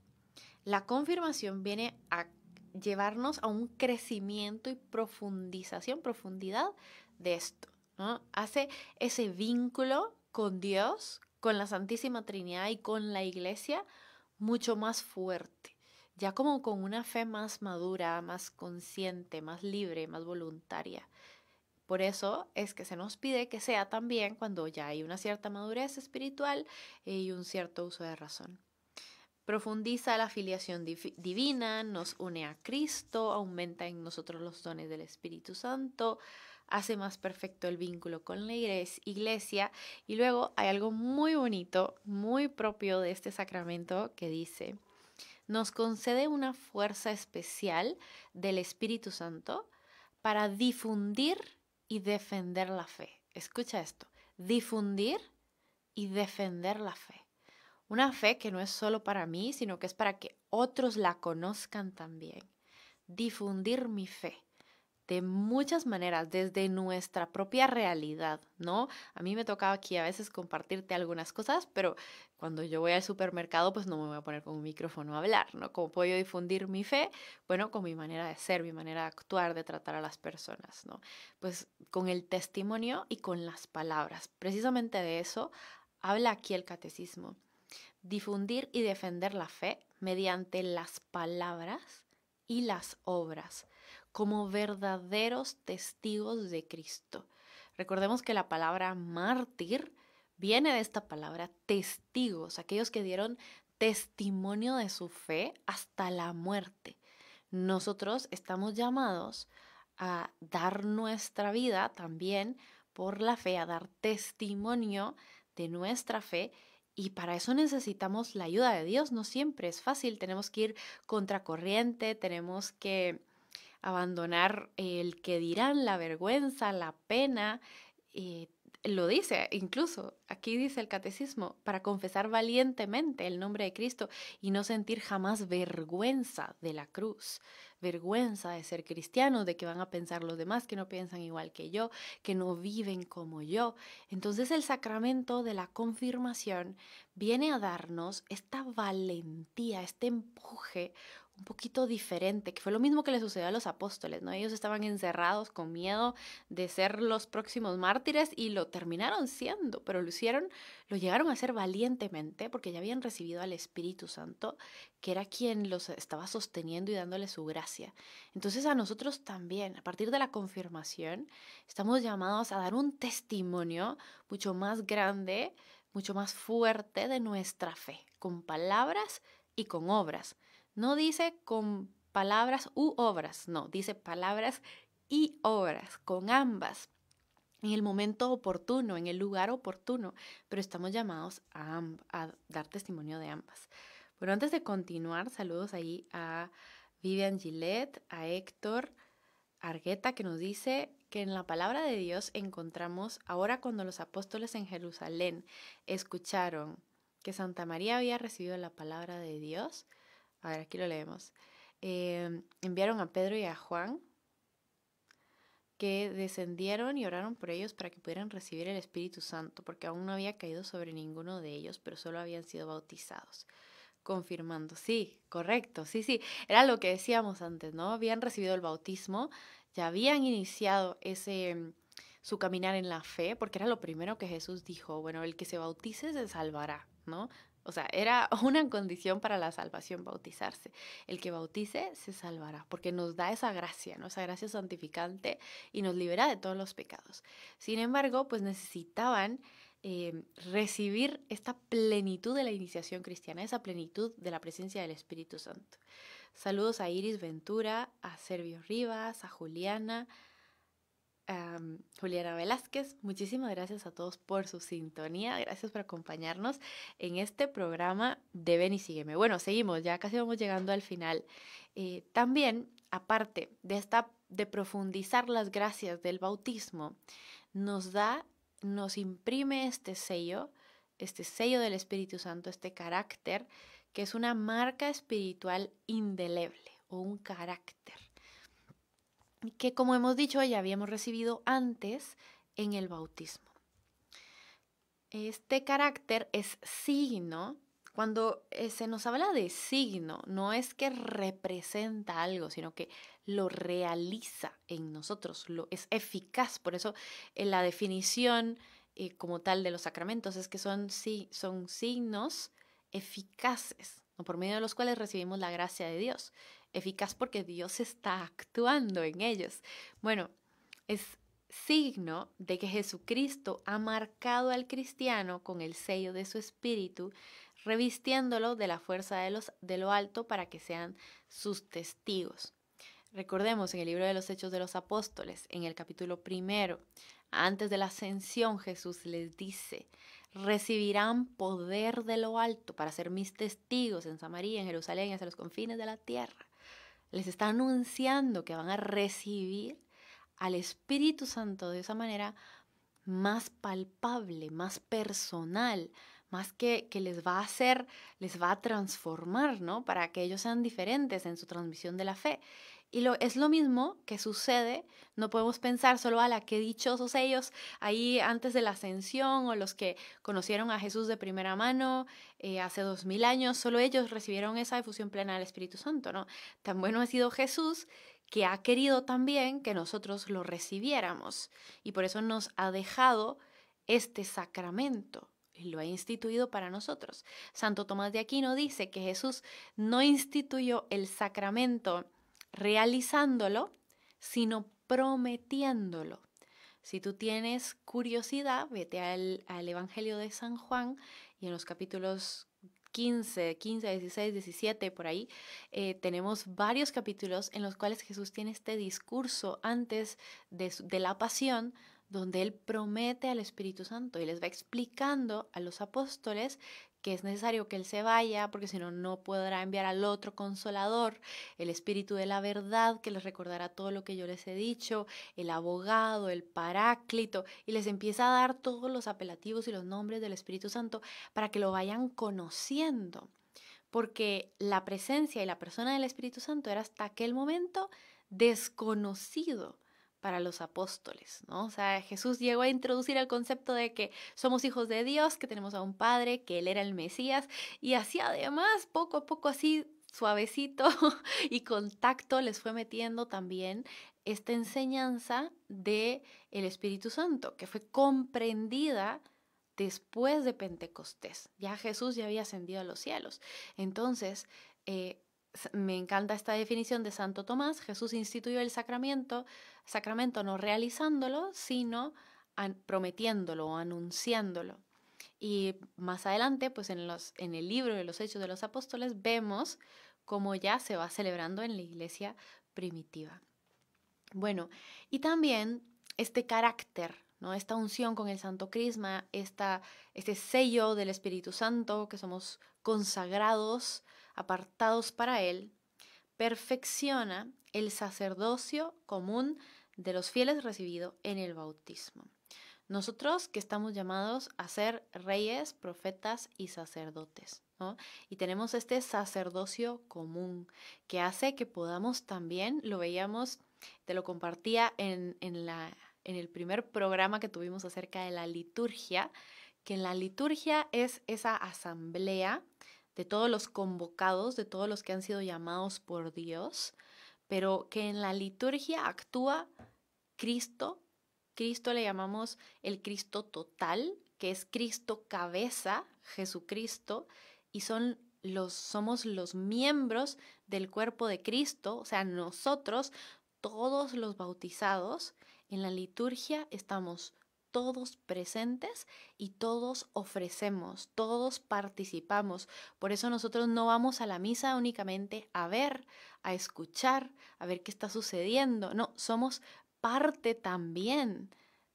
La confirmación viene a llevarnos a un crecimiento y profundización, profundidad de esto. Hace ese vínculo con Dios, con la Santísima Trinidad y con la Iglesia mucho más fuerte, ya como con una fe más madura, más consciente, más libre, más voluntaria. Por eso es que se nos pide que sea también cuando ya hay una cierta madurez espiritual y un cierto uso de razón. Profundiza la filiación divina, nos une a Cristo, aumenta en nosotros los dones del Espíritu Santo, hace más perfecto el vínculo con la iglesia. Y luego hay algo muy bonito, muy propio de este sacramento que dice, nos concede una fuerza especial del Espíritu Santo para difundir y defender la fe. Escucha esto, difundir y defender la fe. Una fe que no es solo para mí, sino que es para que otros la conozcan también. Difundir mi fe de muchas maneras, desde nuestra propia realidad, ¿no? A mí me tocaba aquí a veces compartirte algunas cosas, pero cuando yo voy al supermercado, pues no me voy a poner con un micrófono a hablar, ¿no? ¿Cómo puedo yo difundir mi fe? Bueno, con mi manera de ser, mi manera de actuar, de tratar a las personas, ¿no? Pues con el testimonio y con las palabras. Precisamente de eso habla aquí el catecismo difundir y defender la fe mediante las palabras y las obras, como verdaderos testigos de Cristo. Recordemos que la palabra mártir viene de esta palabra testigos, aquellos que dieron testimonio de su fe hasta la muerte. Nosotros estamos llamados a dar nuestra vida también por la fe, a dar testimonio de nuestra fe y para eso necesitamos la ayuda de Dios. No siempre es fácil. Tenemos que ir contracorriente, tenemos que abandonar el que dirán, la vergüenza, la pena. Eh, lo dice incluso, aquí dice el catecismo, para confesar valientemente el nombre de Cristo y no sentir jamás vergüenza de la cruz vergüenza de ser cristiano, de que van a pensar los demás que no piensan igual que yo, que no viven como yo. Entonces el sacramento de la confirmación viene a darnos esta valentía, este empuje un poquito diferente, que fue lo mismo que le sucedió a los apóstoles, ¿no? Ellos estaban encerrados con miedo de ser los próximos mártires y lo terminaron siendo, pero lo hicieron, lo llegaron a hacer valientemente porque ya habían recibido al Espíritu Santo, que era quien los estaba sosteniendo y dándole su gracia. Entonces a nosotros también, a partir de la confirmación, estamos llamados a dar un testimonio mucho más grande, mucho más fuerte de nuestra fe, con palabras y con obras. No dice con palabras u obras, no, dice palabras y obras, con ambas, en el momento oportuno, en el lugar oportuno, pero estamos llamados a, dar testimonio de ambas. Bueno, antes de continuar, saludos ahí a Vivian Gillette, a Héctor, Argueta que nos dice que en la palabra de Dios encontramos, ahora cuando los apóstoles en Jerusalén escucharon que Santa María había recibido la palabra de Dios, a ver, aquí lo leemos, eh, enviaron a Pedro y a Juan que descendieron y oraron por ellos para que pudieran recibir el Espíritu Santo, porque aún no había caído sobre ninguno de ellos, pero solo habían sido bautizados. Confirmando, sí, correcto, sí, sí, era lo que decíamos antes, ¿no? Habían recibido el bautismo, ya habían iniciado ese su caminar en la fe, porque era lo primero que Jesús dijo, bueno, el que se bautice se salvará, ¿no? O sea, era una condición para la salvación bautizarse. El que bautice se salvará, porque nos da esa gracia. Esa gracia santificante y nos libera de todos los pecados. Sin embargo, pues necesitaban eh, recibir esta plenitud de la iniciación cristiana, esa plenitud de la presencia del Espíritu Santo. Saludos a Iris Ventura, a Servio Rivas, a Juliana, Juliana Velázquez. Muchísimas gracias a todos por su sintonía. Gracias por acompañarnos en este programa de Ven y Sígueme. Bueno, seguimos, ya casi vamos llegando al final. Eh, también, aparte de de profundizar las gracias del bautismo, nos da, nos imprime este sello, este sello del Espíritu Santo, este carácter, que es una marca espiritual indeleble o un carácter que como hemos dicho ya habíamos recibido antes en el bautismo. Este carácter es signo. Cuando eh, se nos habla de signo, no es que representa algo, sino que lo realiza en nosotros, lo, es eficaz. Por eso en la definición eh, como tal de los sacramentos es que son, son signos eficaces, por medio de los cuales recibimos la gracia de Dios eficaz porque Dios está actuando en ellos. Bueno, es signo de que Jesucristo ha marcado al cristiano con el sello de su espíritu, revistiéndolo de la fuerza de, los, de lo alto para que sean sus testigos. Recordemos en el libro de los Hechos de los Apóstoles, en el capítulo primero, antes de la ascensión Jesús les dice, recibirán poder de lo alto para ser mis testigos en Samaria, en Jerusalén y hasta los confines de la tierra les está anunciando que van a recibir al Espíritu Santo de esa manera más palpable, más personal, más que, que les va a hacer, les va a transformar, ¿no? Para que ellos sean diferentes en su transmisión de la fe. Y lo, es lo mismo que sucede, no podemos pensar solo a la que dichosos ellos ahí antes de la ascensión o los que conocieron a Jesús de primera mano eh, hace dos mil años, solo ellos recibieron esa difusión plena del Espíritu Santo, ¿no? Tan bueno ha sido Jesús que ha querido también que nosotros lo recibiéramos y por eso nos ha dejado este sacramento y lo ha instituido para nosotros. Santo Tomás de Aquino dice que Jesús no instituyó el sacramento realizándolo, sino prometiéndolo. Si tú tienes curiosidad, vete al, Evangelio de San Juan y en los capítulos 15, 15, 16, 17, por ahí, eh, tenemos varios capítulos en los cuales Jesús tiene este discurso antes de, de la pasión, donde Él promete al Espíritu Santo y les va explicando a los apóstoles que es necesario que Él se vaya, porque si no, no podrá enviar al otro consolador, el Espíritu de la verdad, que les recordará todo lo que yo les he dicho, el abogado, el paráclito, y les empieza a dar todos los apelativos y los nombres del Espíritu Santo para que lo vayan conociendo, porque la presencia y la persona del Espíritu Santo era hasta aquel momento desconocido para los apóstoles, ¿no? O sea, Jesús llegó a introducir el concepto de que somos hijos de Dios, que tenemos a un Padre, que Él era el Mesías, y así además, poco a poco, así suavecito y contacto les fue metiendo también esta enseñanza de el Espíritu Santo, que fue comprendida después de Pentecostés. Ya Jesús ya había ascendido a los cielos. Entonces, eh, me encanta esta definición de Santo Tomás. Jesús instituyó el sacramento, sacramento no realizándolo, sino prometiéndolo o anunciándolo. Y más adelante, pues en, los, en el libro de los Hechos de los Apóstoles, vemos cómo ya se va celebrando en la iglesia primitiva. Bueno, y también este carácter, ¿no? esta unción con el Santo Crisma, esta, este sello del Espíritu Santo, que somos consagrados apartados para Él, perfecciona el sacerdocio común de los fieles recibido en el bautismo. Nosotros que estamos llamados a ser reyes, profetas y sacerdotes. Y tenemos este sacerdocio común que hace que podamos también, lo veíamos, te lo compartía en, la, en el primer programa que tuvimos acerca de la liturgia, que en la liturgia es esa asamblea de todos los convocados, de todos los que han sido llamados por Dios, pero que en la liturgia actúa Cristo. Cristo le llamamos el Cristo total, que es Cristo cabeza, Jesucristo, y son los, somos los miembros del cuerpo de Cristo, o sea, nosotros, todos los bautizados, en la liturgia estamos todos presentes y todos ofrecemos, todos participamos. Por eso nosotros no vamos a la misa únicamente a ver, a escuchar, a ver qué está sucediendo. No, somos parte también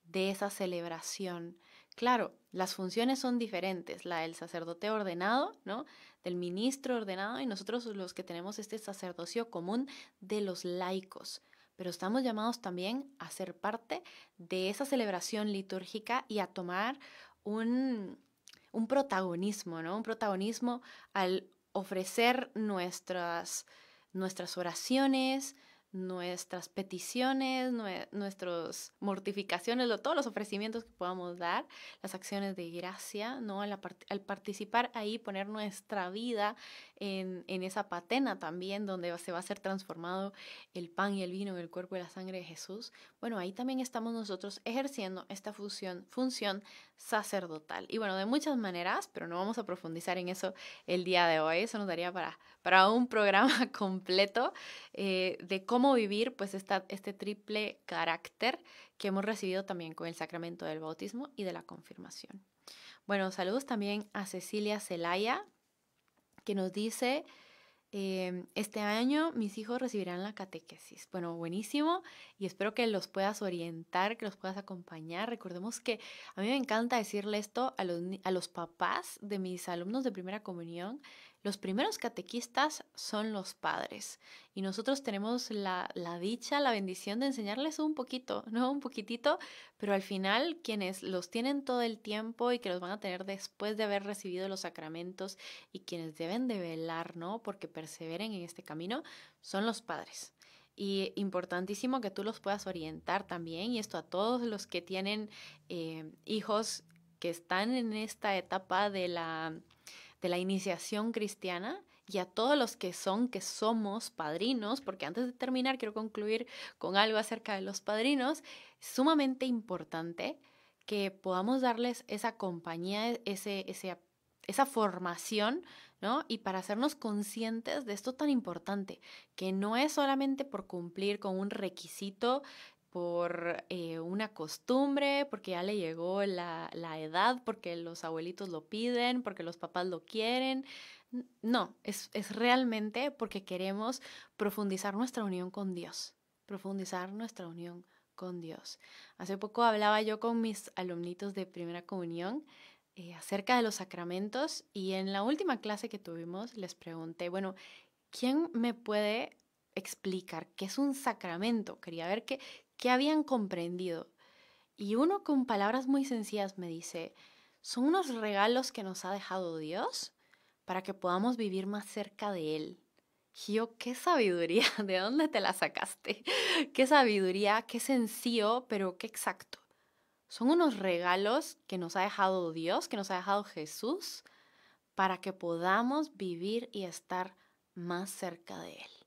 de esa celebración. Claro, las funciones son diferentes, la del sacerdote ordenado, ¿no? Del ministro ordenado y nosotros los que tenemos este sacerdocio común de los laicos. Pero estamos llamados también a ser parte de esa celebración litúrgica y a tomar un, un protagonismo, ¿no? Un protagonismo al ofrecer nuestras, nuestras oraciones, nuestras peticiones, nuestras mortificaciones, todos los ofrecimientos que podamos dar, las acciones de gracia, ¿no? Al, participar ahí, poner nuestra vida en, en, esa patena también, donde se va a ser transformado el pan y el vino en el cuerpo y la sangre de Jesús, bueno, ahí también estamos nosotros ejerciendo esta función, función sacerdotal. Y bueno, de muchas maneras, pero no vamos a profundizar en eso el día de hoy, eso nos daría para, para un programa completo eh, de cómo vivir pues esta, este triple carácter que hemos recibido también con el sacramento del bautismo y de la confirmación. Bueno, saludos también a Cecilia Celaya, que nos dice, Em, este año mis hijos recibirán la catequesis. Bueno, buenísimo y espero que los puedas orientar, que los puedas acompañar. Recordemos que a mí me encanta decirle esto a los, a los papás de mis alumnos de primera comunión los primeros catequistas son los padres y nosotros tenemos la, dicha, la bendición de enseñarles un poquito, ¿no? Un poquitito, pero al final quienes los tienen todo el tiempo y que los van a tener después de haber recibido los sacramentos y quienes deben de velar, ¿no? Porque perseveren en este camino, son los padres. Y importantísimo que tú los puedas orientar también, y esto a todos los que tienen eh, hijos que están en esta etapa de la de la iniciación cristiana y a todos los que son, que somos padrinos, porque antes de terminar quiero concluir con algo acerca de los padrinos, sumamente importante que podamos darles esa compañía, ese, ese, esa formación, ¿no? Y para hacernos conscientes de esto tan importante, que no es solamente por cumplir con un requisito por eh, una costumbre, porque ya le llegó la, la, edad, porque los abuelitos lo piden, porque los papás lo quieren. No, es, es realmente porque queremos profundizar nuestra unión con Dios, profundizar nuestra unión con Dios. Hace poco hablaba yo con mis alumnitos de primera comunión eh, acerca de los sacramentos y en la última clase que tuvimos les pregunté, bueno, ¿quién me puede explicar qué es un sacramento? Quería ver qué, que habían comprendido. Y uno con palabras muy sencillas me dice, son unos regalos que nos ha dejado Dios para que podamos vivir más cerca de Él. Y yo, qué sabiduría, ¿de dónde te la sacaste? Qué sabiduría, qué sencillo, pero qué exacto. Son unos regalos que nos ha dejado Dios, que nos ha dejado Jesús, para que podamos vivir y estar más cerca de Él.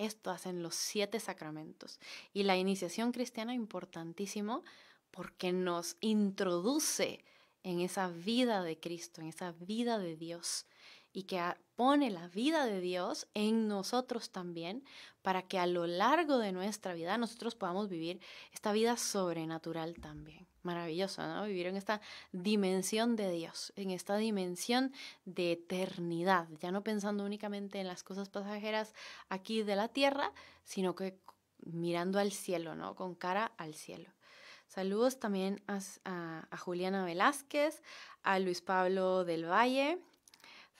Esto hacen los siete sacramentos. Y la iniciación cristiana importantísimo porque nos introduce en esa vida de Cristo, en esa vida de Dios y que pone la vida de Dios en nosotros también para que a lo largo de nuestra vida nosotros podamos vivir esta vida sobrenatural también. Maravilloso, ¿no? Vivir en esta dimensión de Dios, en esta dimensión de eternidad, ya no pensando únicamente en las cosas pasajeras aquí de la tierra, sino que mirando al cielo, ¿no? Con cara al cielo. Saludos también a, a Juliana Velázquez, a Luis Pablo del Valle,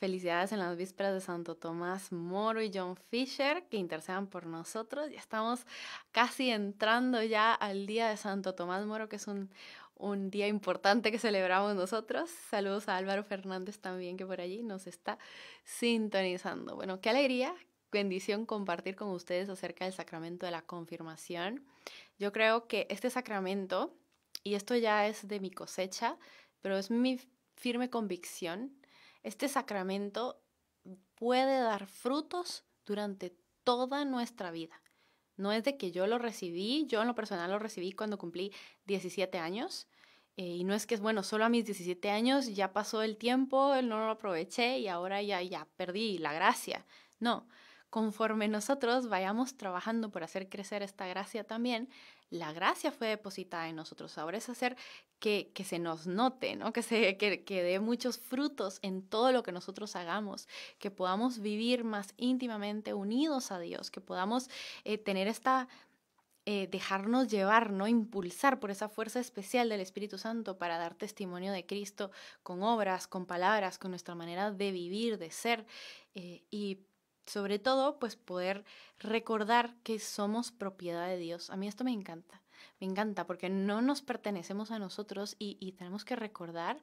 Felicidades en las vísperas de Santo Tomás Moro y John Fisher que intercedan por nosotros. Ya estamos casi entrando ya al día de Santo Tomás Moro, que es un, un día importante que celebramos nosotros. Saludos a Álvaro Fernández también que por allí nos está sintonizando. Bueno, qué alegría, bendición compartir con ustedes acerca del sacramento de la confirmación. Yo creo que este sacramento, y esto ya es de mi cosecha, pero es mi firme convicción, este sacramento puede dar frutos durante toda nuestra vida. No es de que yo lo recibí, yo en lo personal lo recibí cuando cumplí 17 años. Eh, y no es que es bueno, solo a mis 17 años ya pasó el tiempo, no lo aproveché y ahora ya, ya perdí la gracia. No, conforme nosotros vayamos trabajando por hacer crecer esta gracia también, la gracia fue depositada en nosotros. Ahora es hacer que, que se nos note, ¿no? que, se, que, que dé muchos frutos en todo lo que nosotros hagamos, que podamos vivir más íntimamente unidos a Dios, que podamos eh, tener esta eh, dejarnos llevar, ¿no? Impulsar por esa fuerza especial del Espíritu Santo para dar testimonio de Cristo con obras, con palabras, con nuestra manera de vivir, de ser. Eh, y sobre todo, pues poder recordar que somos propiedad de Dios. A mí esto me encanta, me encanta porque no nos pertenecemos a nosotros y, tenemos que recordar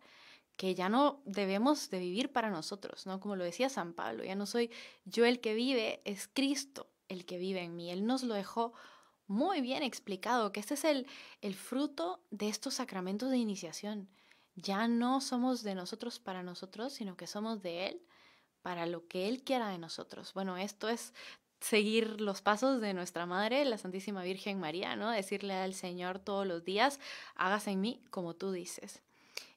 que ya no debemos de vivir para nosotros, ¿no? Como lo decía San Pablo, ya no soy yo el que vive, es Cristo el que vive en mí. Él nos lo dejó muy bien explicado, que este es el, el fruto de estos sacramentos de iniciación. Ya no somos de nosotros para nosotros, sino que somos de Él para lo que Él quiera de nosotros. Bueno, esto es seguir los pasos de nuestra Madre, la Santísima Virgen María, ¿no? Decirle al Señor todos los días, hágase en mí como tú dices.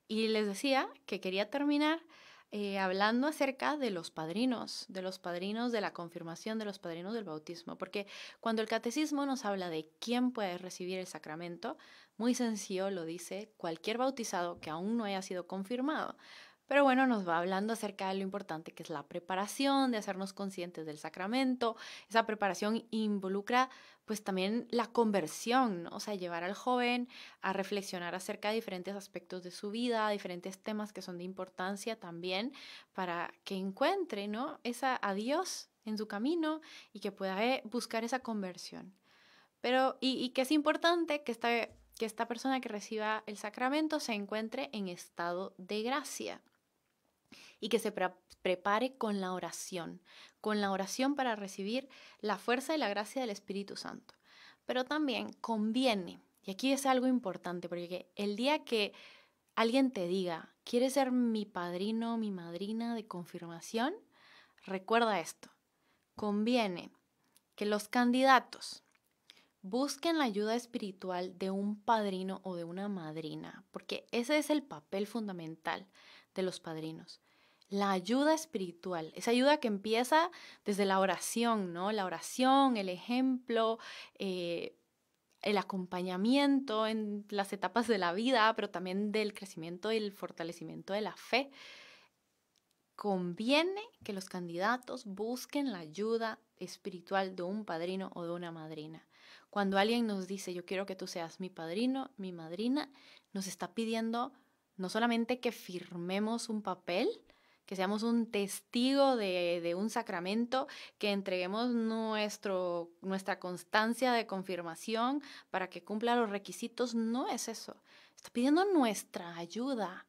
Y les decía que quería terminar eh, hablando acerca de los padrinos, de los padrinos de la confirmación, de los padrinos del bautismo, porque cuando el catecismo nos habla de quién puede recibir el sacramento, muy sencillo lo dice cualquier bautizado que aún no haya sido confirmado. Pero bueno, nos va hablando acerca de lo importante que es la preparación, de hacernos conscientes del sacramento. Esa preparación involucra pues también la conversión, ¿no? o sea, llevar al joven a reflexionar acerca de diferentes aspectos de su vida, diferentes temas que son de importancia también para que encuentre, ¿no? Esa a Dios en su camino y que pueda eh, buscar esa conversión. Pero, y, y que es importante que esta, que esta persona que reciba el sacramento se encuentre en estado de gracia y que se prepare con la oración, con la oración para recibir la fuerza y la gracia del Espíritu Santo. Pero también conviene, y aquí es algo importante, porque el día que alguien te diga, ¿quieres ser mi padrino, mi madrina de confirmación? Recuerda esto, conviene que los candidatos busquen la ayuda espiritual de un padrino o de una madrina, porque ese es el papel fundamental de los padrinos la ayuda espiritual, esa ayuda que empieza desde la oración, ¿no? La oración, el ejemplo, eh, el acompañamiento en las etapas de la vida, pero también del crecimiento y el fortalecimiento de la fe. Conviene que los candidatos busquen la ayuda espiritual de un padrino o de una madrina. Cuando alguien nos dice, yo quiero que tú seas mi padrino, mi madrina, nos está pidiendo no solamente que firmemos un papel, que seamos un testigo de, un sacramento, que entreguemos nuestra constancia de confirmación para que cumpla los requisitos, no es eso. Está pidiendo nuestra ayuda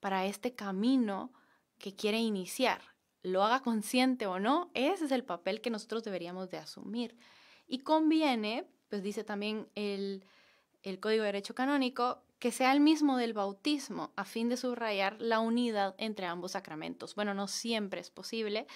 para este camino que quiere iniciar. Lo haga consciente o no, ese es el papel que nosotros deberíamos de asumir. Y conviene, pues dice también el, el Código de Derecho Canónico, que sea el mismo del bautismo, a fin de subrayar la unidad entre ambos sacramentos. Bueno, no siempre es posible,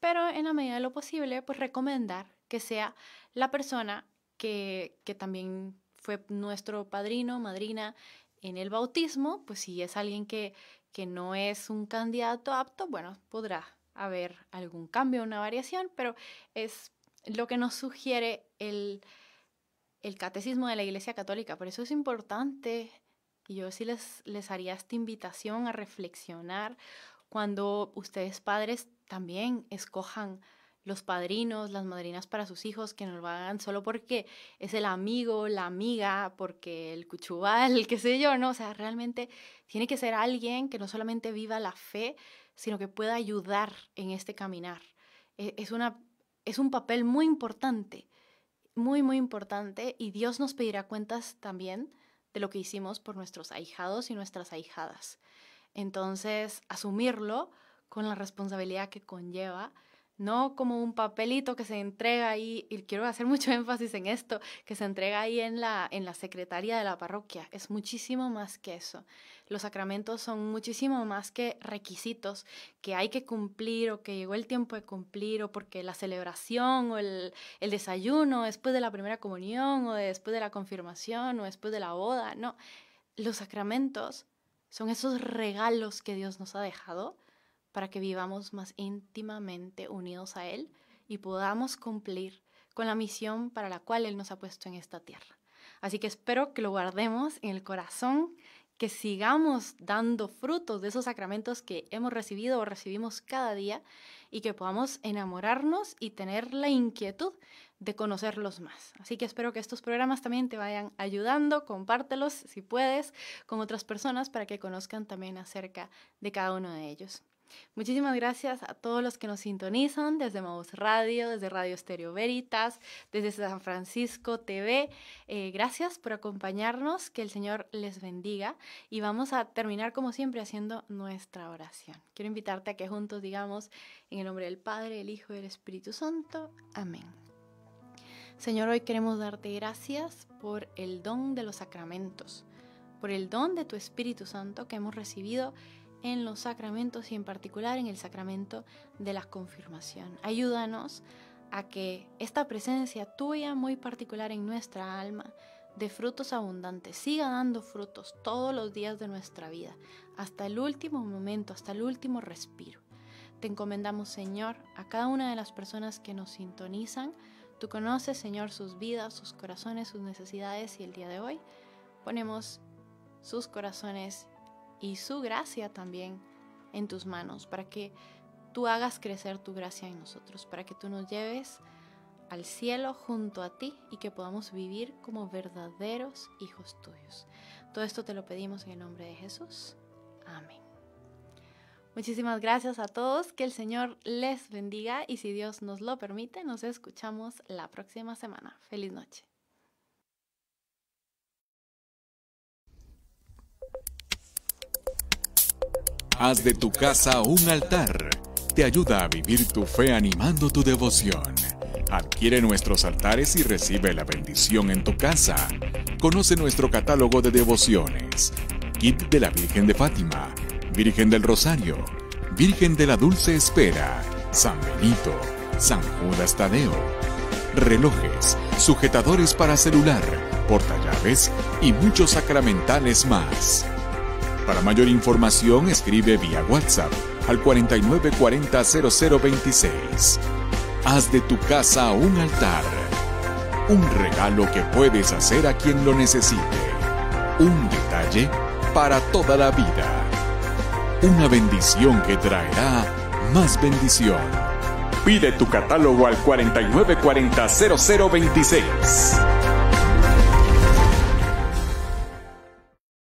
pero en la medida de lo posible, pues recomendar que sea la persona que, que también fue nuestro padrino, madrina en el bautismo, pues si es alguien que, que no es un candidato apto, bueno, podrá haber algún cambio, una variación, pero es lo que nos sugiere el, el catecismo de la Iglesia Católica. Por eso es importante y yo sí les, les haría esta invitación a reflexionar cuando ustedes padres también escojan los padrinos, las madrinas para sus hijos, que no lo hagan solo porque es el amigo, la amiga, porque el cuchubal, qué sé yo, ¿no? O sea, realmente tiene que ser alguien que no solamente viva la fe, sino que pueda ayudar en este caminar. E, es, una, es un papel muy importante, muy, muy importante, y Dios nos pedirá cuentas también de lo que hicimos por nuestros ahijados y nuestras ahijadas. Entonces, asumirlo con la responsabilidad que conlleva no como un papelito que se entrega ahí, y quiero hacer mucho énfasis en esto, que se entrega ahí en la, en la secretaría de la parroquia. Es muchísimo más que eso. Los sacramentos son muchísimo más que requisitos que hay que cumplir o que llegó el tiempo de cumplir o porque la celebración o el, el desayuno después de la primera comunión o después de la confirmación o después de la boda. No, los sacramentos son esos regalos que Dios nos ha dejado para que vivamos más íntimamente unidos a Él y podamos cumplir con la misión para la cual Él nos ha puesto en esta tierra. Así que espero que lo guardemos en el corazón, que sigamos dando frutos de esos sacramentos que hemos recibido o recibimos cada día y que podamos enamorarnos y tener la inquietud de conocerlos más. Así que espero que estos programas también te vayan ayudando, compártelos si puedes con otras personas para que conozcan también acerca de cada uno de ellos. Muchísimas gracias a todos los que nos sintonizan desde Maus Radio, desde Radio Stereo Veritas, desde San Francisco TV. Eh, gracias por acompañarnos, que el Señor les bendiga y vamos a terminar como siempre haciendo nuestra oración. Quiero invitarte a que juntos digamos en el nombre del Padre, el Hijo y el Espíritu Santo. Amén. Señor, hoy queremos darte gracias por el don de los sacramentos, por el don de tu Espíritu Santo que hemos recibido en los sacramentos y en particular en el sacramento de la confirmación. Ayúdanos a que esta presencia tuya muy particular en nuestra alma de frutos abundantes siga dando frutos todos los días de nuestra vida, hasta el último momento, hasta el último respiro. Te encomendamos, Señor, a cada una de las personas que nos sintonizan. Tú conoces, Señor, sus vidas, sus corazones, sus necesidades y el día de hoy ponemos sus corazones y su gracia también en tus manos, para que tú hagas crecer tu gracia en nosotros, para que tú nos lleves al cielo junto a ti y que podamos vivir como verdaderos hijos tuyos. Todo esto te lo pedimos en el nombre de Jesús. Amén. Muchísimas gracias a todos, que el Señor les bendiga y si Dios nos lo permite, nos escuchamos la próxima semana. Feliz noche. Haz de tu casa un altar. Te ayuda a vivir tu fe animando tu devoción. Adquiere nuestros altares y recibe la bendición en tu casa. Conoce nuestro catálogo de devociones. Kit de la Virgen de Fátima, Virgen del Rosario, Virgen de la Dulce Espera, San Benito, San Judas Tadeo. Relojes, sujetadores para celular, portallaves y muchos sacramentales más. Para mayor información escribe vía WhatsApp al 49400026. Haz de tu casa un altar, un regalo que puedes hacer a quien lo necesite, un detalle para toda la vida, una bendición que traerá más bendición. Pide tu catálogo al 49400026.